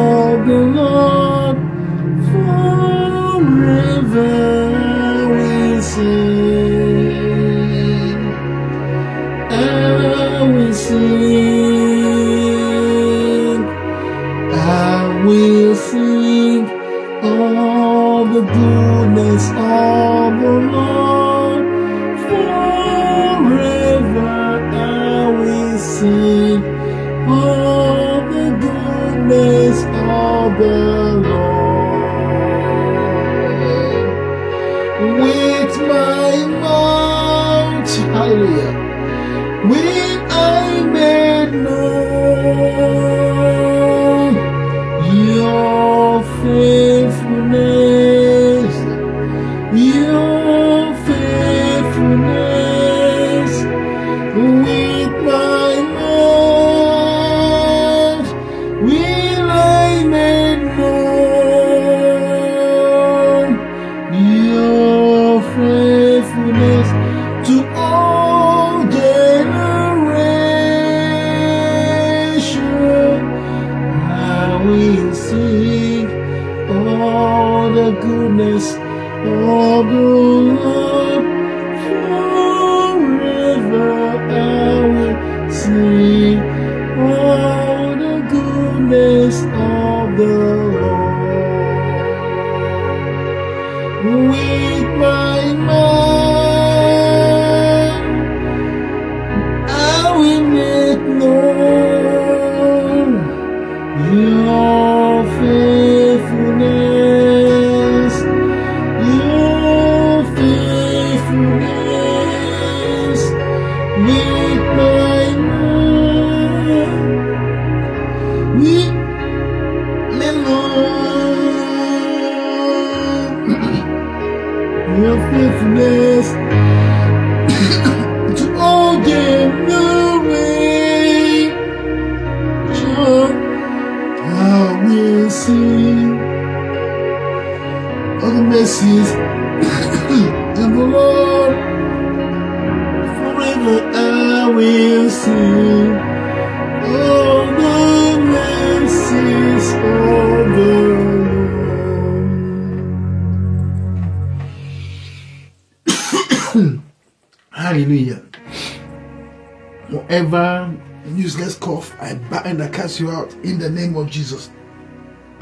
cast you out in the name of Jesus.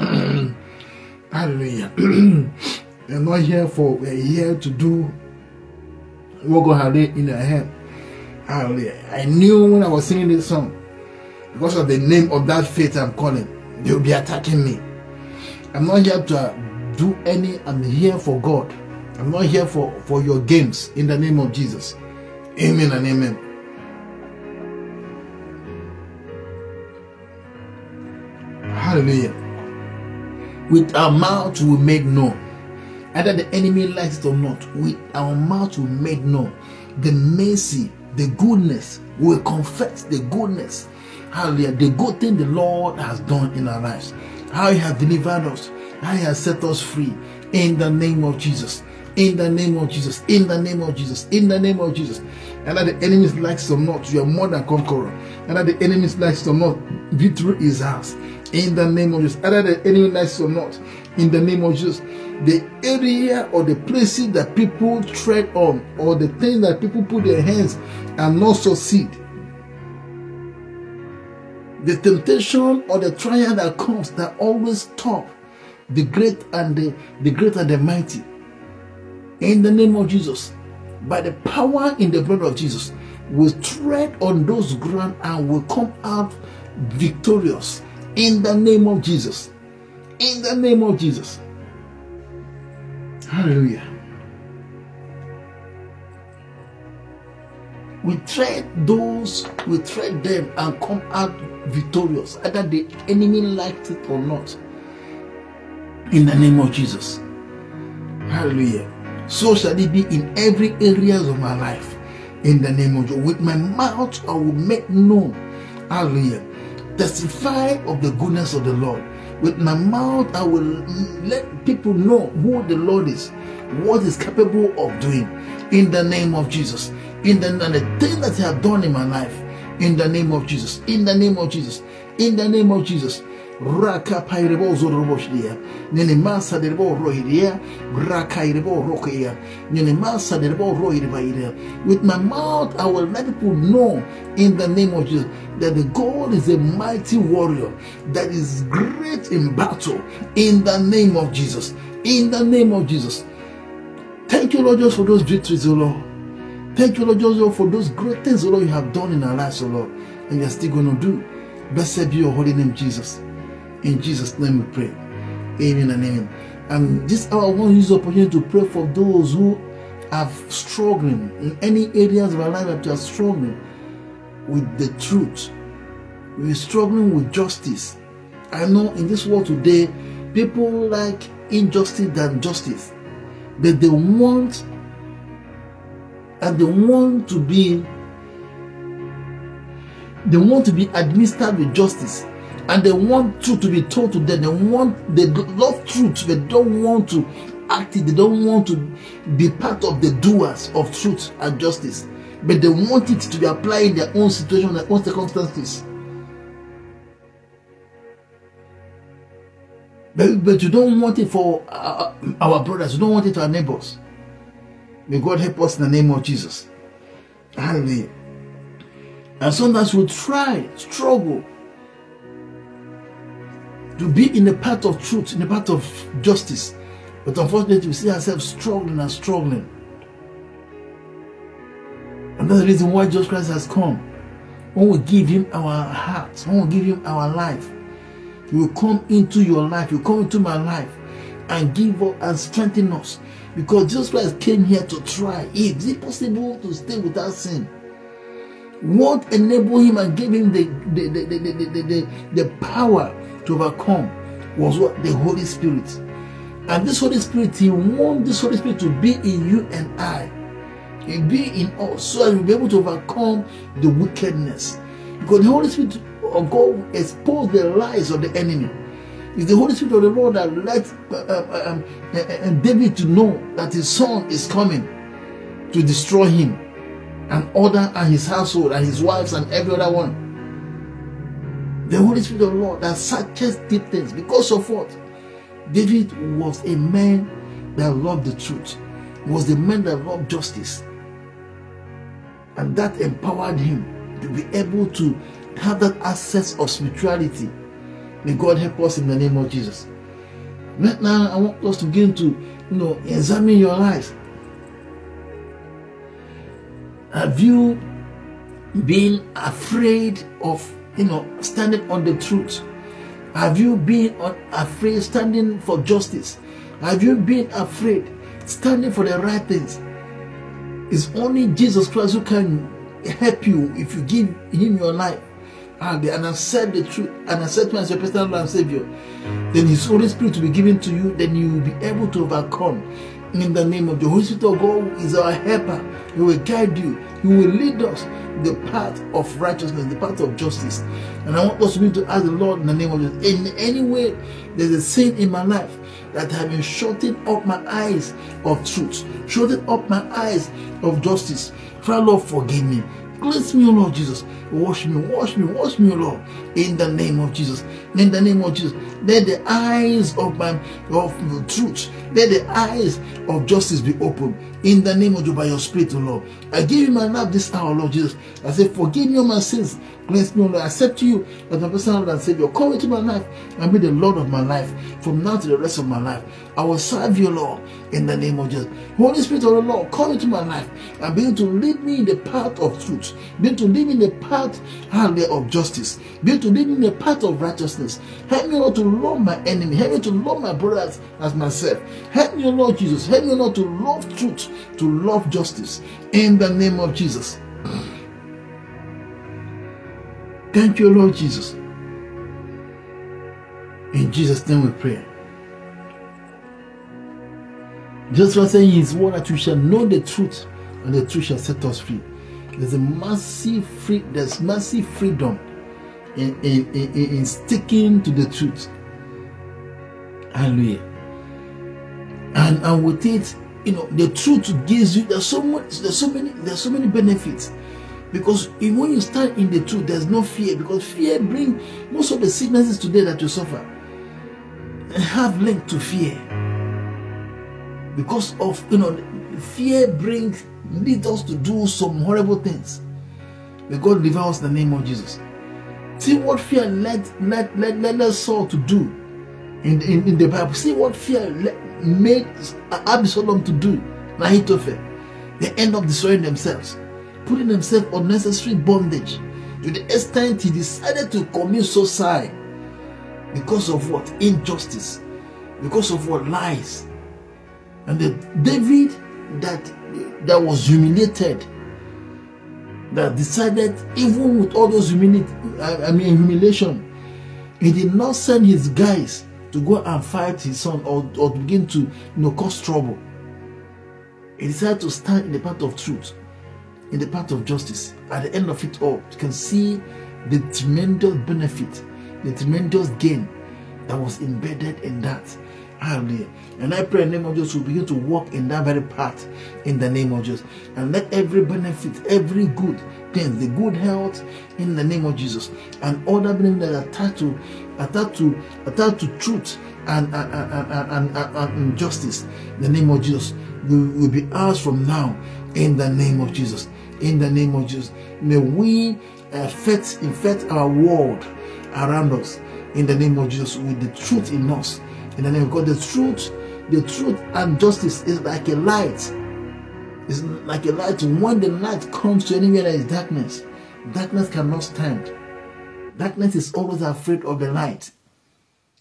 Hallelujah. We're not here for, we're here to do what God had laid in our hand. Hallelujah. I knew when I was singing this song, because of the name of that faith I'm calling, they'll be attacking me. I'm not here to do any, I'm here for God. I'm not here for, for your games in the name of Jesus. Amen and amen. Hallelujah. With our mouth we make known. Either the enemy likes it or not, with our mouth we make known the mercy, the goodness. We confess the goodness. Hallelujah. The good thing the Lord has done in our lives. How He has delivered us. How He has set us free. In the name of Jesus. In the name of Jesus. In the name of Jesus. In the name of Jesus. And that the enemies likes or not, you are more than conqueror. And that the enemies likes or not, victory is ours. In the name of Jesus. Either the enemy likes or not, in the name of Jesus. The area or the places that people tread on, or the things that people put their hands and not succeed. The temptation or the trial that comes that always stop the great and the, the great and the mighty. In the name of Jesus, by the power in the blood of Jesus, will tread on those ground and will come out victorious in the name of Jesus. In the name of Jesus. Hallelujah. We tread those, we tread them and come out victorious, either the enemy liked it or not. In the name of Jesus. Hallelujah. So shall it be in every areas of my life. In the name of Jesus. With my mouth I will make known. Hallelujah. Testify of the goodness of the Lord. With my mouth I will let people know who the Lord is, what is capable of doing. In the name of Jesus. In the, and the thing that He has done in my life. In the name of Jesus. In the name of Jesus. In the name of Jesus. Raka pairebo zoroboshidia. Nene masa derebo rohidia. Raka irebo rokia. Nene masa derebo rohidia. With my mouth, I will let people know in the name of Jesus that the God is a mighty warrior that is great in battle. In the name of Jesus. In the name of Jesus. Thank you, Lord, just for those victories, O Lord. Thank you, Lord, just for those great things, O Lord, you have done in our lives, O Lord, and you're still going to do. Blessed be your holy name, Jesus. In Jesus' name we pray. Amen and amen. And this hour, I want to use the opportunity to pray for those who are struggling in any areas of our life that you are struggling with the truth. We're struggling with justice. I know in this world today, people like injustice than justice. But they want and they want to be they want to be administered with justice and they want truth to be told to them. They want they love truth, but don't want to act it. They don't want to be part of the doers of truth and justice, but they want it to be applied in their own situation, their own circumstances. But, but you don't want it for our, our brothers. You don't want it to our neighbors. May God help us in the name of Jesus. Hallelujah. And sometimes we try, struggle to be in the path of truth, in the path of justice. But unfortunately, we see ourselves struggling and struggling. The reason why Jesus Christ has come. When we give Him our hearts, when we give Him our life, He will come into your life, He will come into my life and give us and strengthen us. Because Jesus Christ came here to try. Is it possible to stay without sin? What enabled him and gave him the, the, the, the, the, the, the power to overcome was what? The Holy Spirit. And this Holy Spirit, He wants this Holy Spirit to be in you and I. He be in us so that we'll be able to overcome the wickedness. Because the Holy Spirit of God expose the lies of the enemy. It's the Holy Spirit of the Lord that let uh, uh, um, uh, uh, David to know that his son is coming to destroy him and order and his household and his wives and every other one. The Holy Spirit of the Lord that searches deep things. Because of what? David was a man that loved the truth. He was the man that loved justice. And that empowered him to be able to have that access of spirituality. May God help us in the name of Jesus. Right now, I want us to begin to, you know, examine your life. Have you been afraid of you know, standing on the truth? Have you been afraid standing for justice? Have you been afraid standing for the right things? It's only Jesus Christ who can help you if you give Him your life and accept the truth and accept Him as your personal Lord and Savior. Then His Holy Spirit will be given to you. Then you will be able to overcome in the name of the Holy Spirit of God is our helper. He will guide you. He will lead us the path of righteousness, the path of justice. And I want us to be to ask the Lord in the name of Jesus. In any way there's a sin in my life that have been shutting up my eyes of truth, shutting up my eyes of justice. Father Lord, forgive me. Cleanse me, O Lord Jesus. Wash me, wash me, wash me, O Lord. In the name of Jesus. In the name of Jesus. Let the eyes of my of the truth, let the eyes of justice be opened In the name of you by your spirit, O Lord. I give you my love this hour, Lord Jesus. I say, forgive me all my sins. Cleanse me, O Lord. I accept you as my personal Lord and Savior. Come into my life and be the Lord of my life from now to the rest of my life. I will serve you, Lord, in the name of Jesus. Holy Spirit of the Lord, come into my life and begin to lead me in the path of truth. Begin to lead me in the path of justice. Begin to lead me in the path of righteousness. Help me, Lord, to love my enemy. Help me to love my brothers as myself. Help me, Lord Jesus. Help me, Lord, to love truth, to love justice. In the name of Jesus. Thank you, Lord Jesus. In Jesus' name we pray. Just for saying his word that we shall know the truth and the truth shall set us free. There's a massive free, there's massive freedom in, in, in, in sticking to the truth. Hallelujah. And and with it, you know, the truth gives you there's so much, there's so many, there's so many benefits. Because when you stand in the truth, there's no fear. Because fear brings most of the sicknesses today that you suffer have linked to fear because of you know fear brings leads us to do some horrible things may god deliver us in the name of jesus see what fear led led led, led us all to do in, in in the bible see what fear made absalom to do Ahithophel. they end up destroying themselves putting themselves on unnecessary bondage to the extent he decided to commit suicide because of what? Injustice. Because of what? Lies. And the David that that was humiliated, that decided even with all those humili- I mean humiliation, He did not send his guys to go and fight his son or, or begin to you know, cause trouble. He decided to stand in the path of truth, in the path of justice. At the end of it all, you can see the tremendous benefit, the tremendous gain that was embedded in that. Hallelujah. And I pray in the name of Jesus will begin to walk in that very path in the name of Jesus. And let every benefit, every good thing, the good health in the name of Jesus, and all that benefit that are attached to attached to attached to truth and and, and, and, and, justice, in the name of Jesus, will, will be ours from now in the name of Jesus. In the name of Jesus. May we uh, affect, infect our world around us in the name of Jesus with the truth in us in the name of God. The truth, the truth and justice is like a light. It's like a light. When the light comes to anywhere there is darkness, darkness cannot stand. Darkness is always afraid of the light.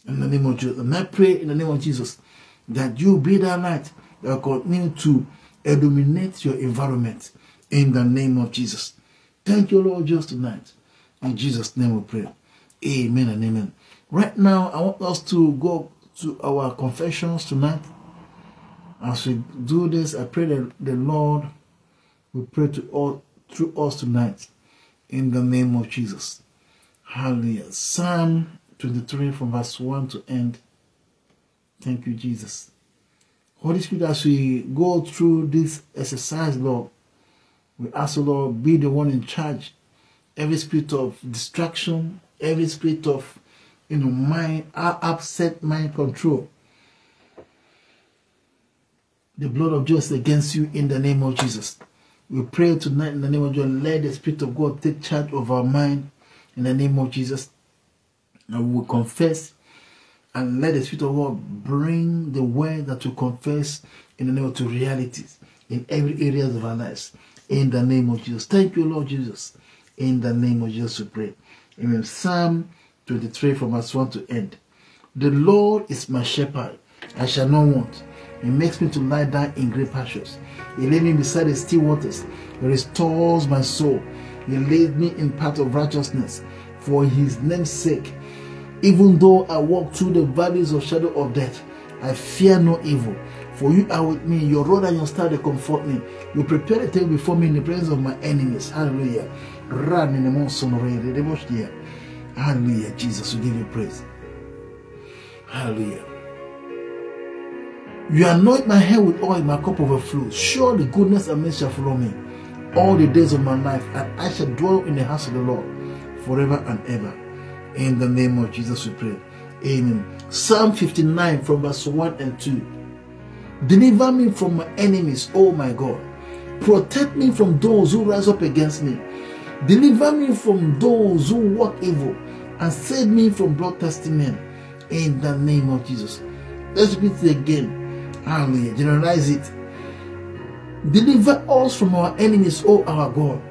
In the name of Jesus. And I pray in the name of Jesus that you be that light that will continue to illuminate your environment in the name of Jesus. Thank you, Lord, just tonight. In Jesus' name we pray. Amen and amen. Right now, I want us to go to our confessions tonight. As we do this, I pray that the Lord will pray to all through us tonight in the name of Jesus. Hallelujah. Psalm 23 from verse 1 to end. Thank you, Jesus. Holy Spirit, as we go through this exercise, Lord, we ask the Lord, be the one in charge. Every spirit of distraction, every spirit of you know, mind, uh, upset mind control. The blood of Jesus against you in the name of Jesus. We pray tonight in the name of Jesus. Let the Spirit of God take charge of our mind in the name of Jesus. We will confess and let the Spirit of God bring the word that we confess in the name of to realities in every area of our lives. In the name of Jesus. Thank you, Lord Jesus. In the name of Jesus, we pray. Amen. Psalm 23 from verse 1 to end. The Lord is my shepherd, I shall not want. He makes me to lie down in green pastures. He lays me beside the still waters. He restores my soul. He laid me in path of righteousness for his name's sake. Even though I walk through the valleys of shadow of death, I fear no evil. For you are with me, your rod and your staff they comfort me. You prepare a table before me in the presence of my enemies. Hallelujah. Run in the monsoon Hallelujah. Jesus, we give you praise. Hallelujah. You anoint my head with oil, my cup overflows. Surely goodness and mercy shall follow me all the days of my life, and I shall dwell in the house of the Lord forever and ever. In the name of Jesus, we pray. Amen. Psalm 59 from verse 1 and 2. Deliver me from my enemies, O my God. Protect me from those who rise up against me. Deliver me from those who work evil and save me from bloodthirsty men in the name of Jesus. Let's repeat it again. Hallelujah. Generalize it. Deliver us from our enemies, O our God.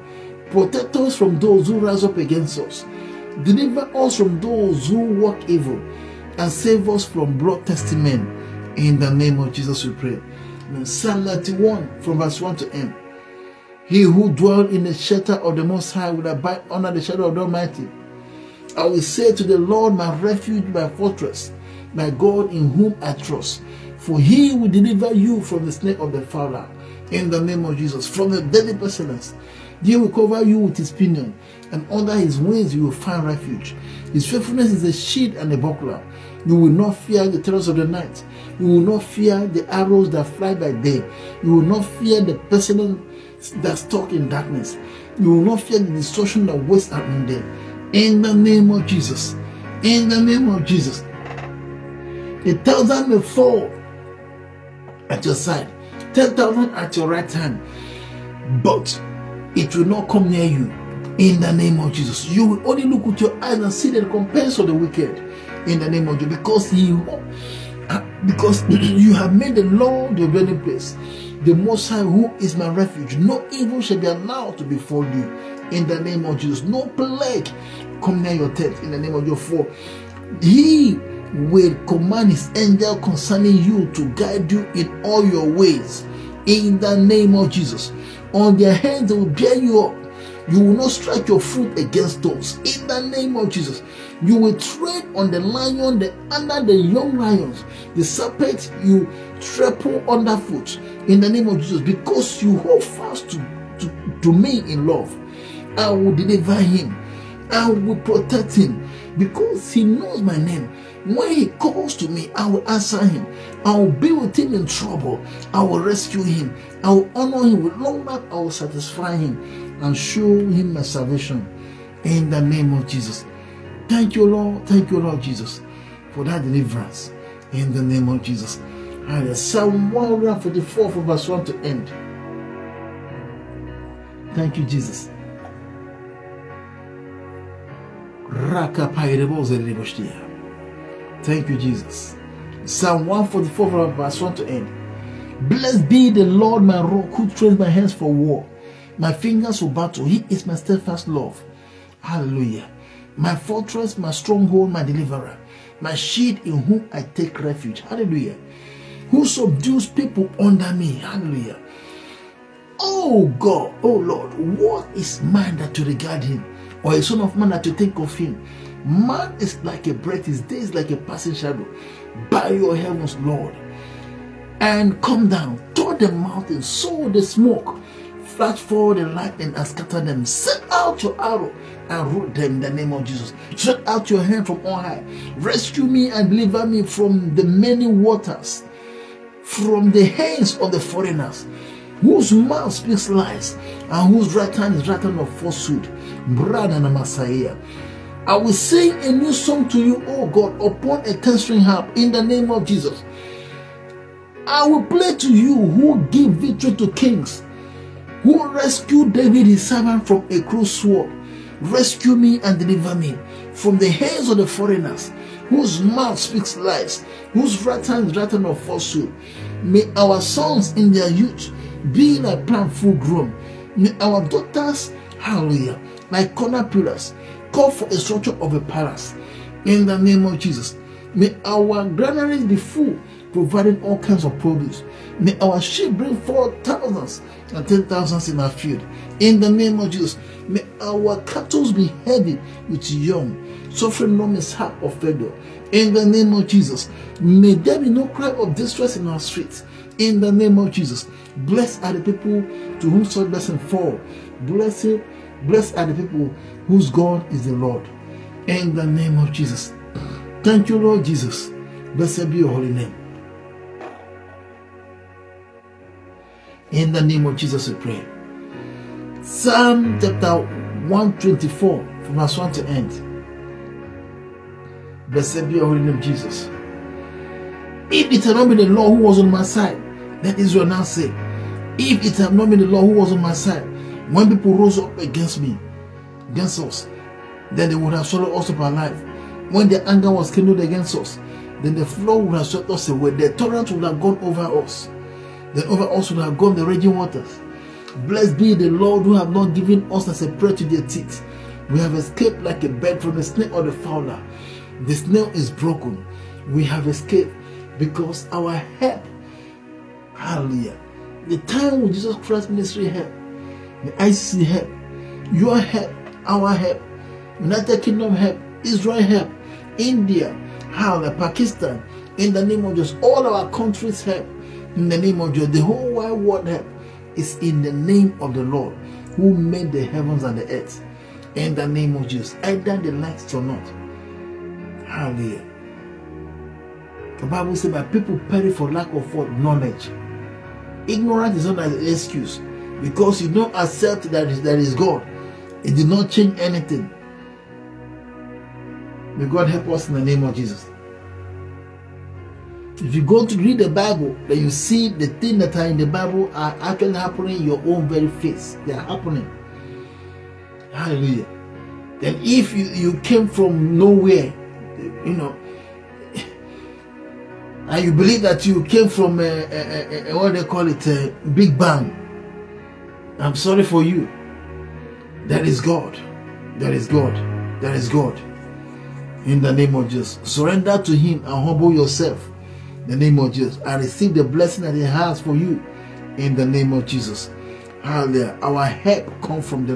Protect us from those who rise up against us. Deliver us from those who work evil and save us from bloodthirsty men. In the name of Jesus, we pray. Psalm 91 from verse 1 to end. He who dwells in the shelter of the Most High will abide under the shadow of the Almighty. I will say to the Lord, my refuge, my fortress, my God in whom I trust. For he will deliver you from the snare of the fowler, in the name of Jesus, from the deadly pestilence. He will cover you with his pinion, and under his wings you will find refuge. His faithfulness is a shield and a buckler. You will not fear the terrors of the night. You will not fear the arrows that fly by day. You will not fear the pestilence that stalk in darkness. You will not fear the destruction that wastes at noonday. In the name of Jesus. In the name of Jesus. A thousand may fall at your side, ten thousand at your right hand, but it will not come near you. In the name of Jesus. You will only look with your eyes and see the recompense of the wicked. In the name of Jesus. Because he because you have made the Lord your dwelling place the Most High, who is my refuge. No evil shall be allowed to befall you. In the name of Jesus, no plague come near your tent. In the name of your for He will command His angel concerning you to guide you in all your ways. In the name of Jesus, on their hands they will bear you up, You will not strike your foot against stones. In the name of Jesus, you will tread on the lion, the under the young lions, the serpent you trample underfoot. In the name of Jesus, because you hold fast to, to, to me in love, I will deliver him. I will protect him because he knows my name. When he calls to me, I will answer him. I will be with him in trouble. I will rescue him. I will honor him with long life. I will satisfy him and show him my salvation in the name of Jesus. Thank you, Lord. Thank you, Lord Jesus, for that deliverance in the name of Jesus. And Psalm 144 from verse 1 to end. Thank you, Jesus. Thank you, Jesus. Psalm 144 verse 1 to end. Blessed be the Lord my rock who trains my hands for war, my fingers for battle. He is my steadfast love. Hallelujah. My fortress, my stronghold, my deliverer, my shield in whom I take refuge. Hallelujah. Who subdues people under me. Hallelujah. Oh God, oh Lord, what is man that to regard him? Or a son of man that to think of him? Man is like a breath, his day is like a passing shadow. By your heavens, Lord. And come down, toward the mountain, sow the smoke, flash forward the lightning and scatter them. Set out your arrow and root them in the name of Jesus. Stretch out your hand from on high. Rescue me and deliver me from the many waters, from the hands of the foreigners, whose mouth speaks lies and whose right hand is right hand of falsehood. Brother and Messiah. I will sing a new song to you, O God, upon a ten string harp in the name of Jesus. I will play to you who give victory to kings, who rescued David his servant from a cruel sword. Rescue me and deliver me from the hands of the foreigners, whose mouth speaks lies, whose right hand is of falsehood. May our sons in their youth be like plant full grown. May our daughters, hallelujah, like corner pillars call for a structure of a palace in the name of Jesus. May our granaries be full, providing all kinds of produce. May our sheep bring forth thousands and ten thousands in our field. In the name of Jesus, may our cattle be heavy with young, suffering no mishap or failure. In the name of Jesus, may there be no cry of distress in our streets. In the name of Jesus, blessed are the people to whom such blessing fall. Blessed, blessed are the people whose God is the Lord. In the name of Jesus. Thank you, Lord Jesus. Blessed be your holy name. In the name of Jesus, we pray. Psalm chapter 124, from verse 1 to end. Blessed be your holy name, Jesus. If it had not been the Lord who was on my side, let Israel now say, If it had not been the Lord who was on my side, when people rose up against me, against us, then they would have swallowed us up alive. When their anger was kindled against us, then the flood would have swept us away. The torrent would have gone over us. Then over us would have gone the raging waters. Blessed be the Lord who have not given us as a prey to their teeth. We have escaped like a bird from the snare or the fowler. The snail is broken. We have escaped because our help, hallelujah, the time when Jesus Christ ministry help, the ICC help, your help, our help, United Kingdom help, Israel help, India, hallelujah, Pakistan, in the name of Jesus, all our countries help, in the name of Jesus, the whole wide world help is in the name of the Lord who made the heavens and the earth. In the name of Jesus, either the lights or not. Hallelujah. The Bible says, My people perish for lack of what? Knowledge. Ignorance is not an excuse because you don't accept that there is God. It did not change anything. May God help us in the name of Jesus. If you go to read the Bible, then you see the things that are in the Bible are actually happening in your own very face. They are happening. Hallelujah. Then if you, you came from nowhere, you know, and you believe that you came from a, a, a, what they call it, a Big Bang, I'm sorry for you. That is God. That is God. That is God. In the name of Jesus. Surrender to Him and humble yourself. In the name of Jesus. And receive the blessing that He has for you. In the name of Jesus. Hallelujah. Our help comes from the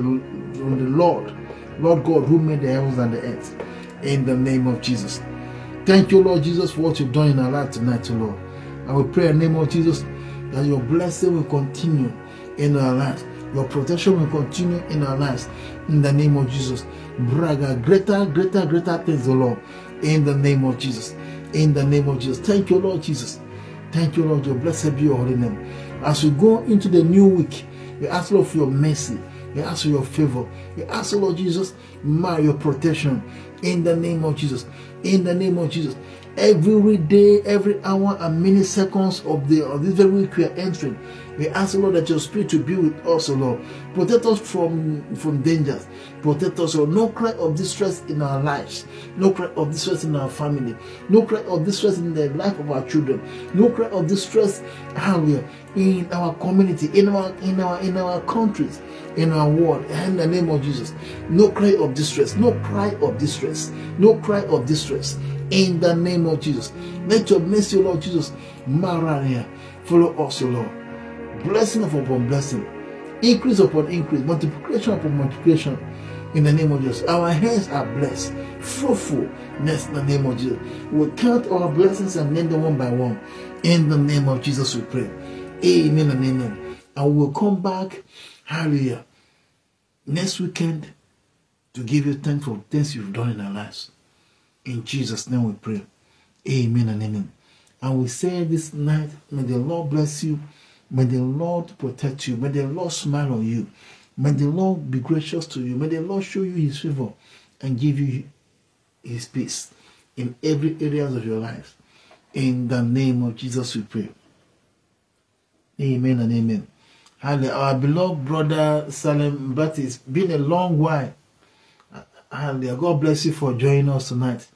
from the Lord, Lord God, who made the heavens and the earth. In the name of Jesus. Thank you, Lord Jesus, for what you've done in our life tonight, Lord. I will pray in the name of Jesus that your blessing will continue in our lives. Your protection will continue in our lives. In the name of Jesus. Braga, greater, greater, greater things, O Lord. In the name of Jesus. In the name of Jesus. Thank you, Lord Jesus. Thank you, Lord. Your blessed be your holy name. As we go into the new week, we ask, Lord, for your mercy. We ask for your favor. We ask, Lord Jesus, my your protection. In the name of Jesus. In the name of Jesus every day, every hour, and many seconds of the of this very week we are entering. We ask, Lord, that your spirit to be with us, Lord. Protect us from, from dangers. Protect us, Lord. No cry of distress in our lives. No cry of distress in our family. No cry of distress in the life of our children. No cry of distress, hallelujah, in our community, in our in our in our countries, in our world. In the name of Jesus. No cry of distress. No cry of distress. No cry of distress in the name of Jesus. Let your mercy, Lord Jesus, Maria, follow us, Lord. Blessing upon blessing, increase upon increase, multiplication upon multiplication. In the name of Jesus, our hands are blessed, fruitfulness in the name of Jesus. We'll count our blessings and name them one by one. In the name of Jesus, we pray. Amen and amen. And we'll come back, hallelujah, next weekend to give you thanks for things you've done in our lives. In Jesus' name we pray. Amen and amen. And we say this night, may the Lord bless you. May the Lord protect you. May the Lord smile on you. May the Lord be gracious to you. May the Lord show you his favor and give you his peace in every areas of your life. In the name of Jesus we pray. Amen and amen. And our beloved brother Salem, it's been a long while. And God bless you for joining us tonight.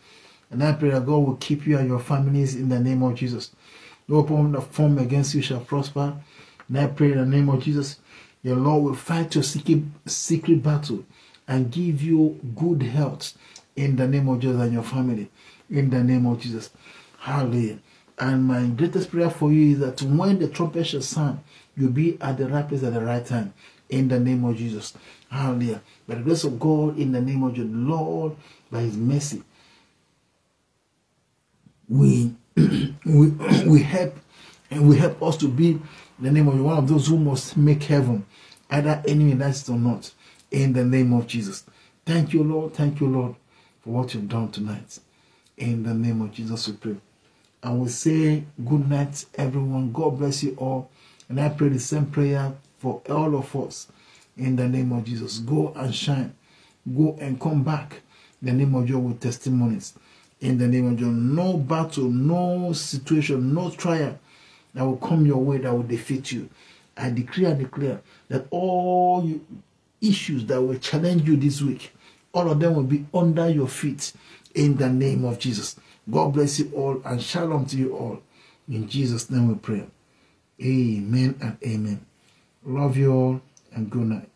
And I pray that God will keep you and your families in the name of Jesus. No weapon that form against you shall prosper. And I pray in the name of Jesus, your Lord will fight your secret, secret battle and give you good health in the name of Jesus and your family. In the name of Jesus. Hallelujah. And my greatest prayer for you is that when the trumpet shall sound, you'll be at the right place at the right time. In the name of Jesus. Hallelujah. By the grace of God, in the name of the Lord, by his mercy, we we we help and we help us to be the name of one of those who must make heaven, either enemy that's or not, in the name of Jesus. Thank you, Lord. Thank you, Lord, for what you've done tonight. In the name of Jesus, we pray. And we say good night, everyone. God bless you all. And I pray the same prayer for all of us. In the name of Jesus. Go and shine. Go and come back. In the name of God with testimonies in the name of Jesus. No battle, no situation, no trial that will come your way that will defeat you. I decree and declare that all you, issues that will challenge you this week, all of them will be under your feet in the name of Jesus. God bless you all and shalom to you all. In Jesus' name we pray. Amen and amen. Love you all and good night.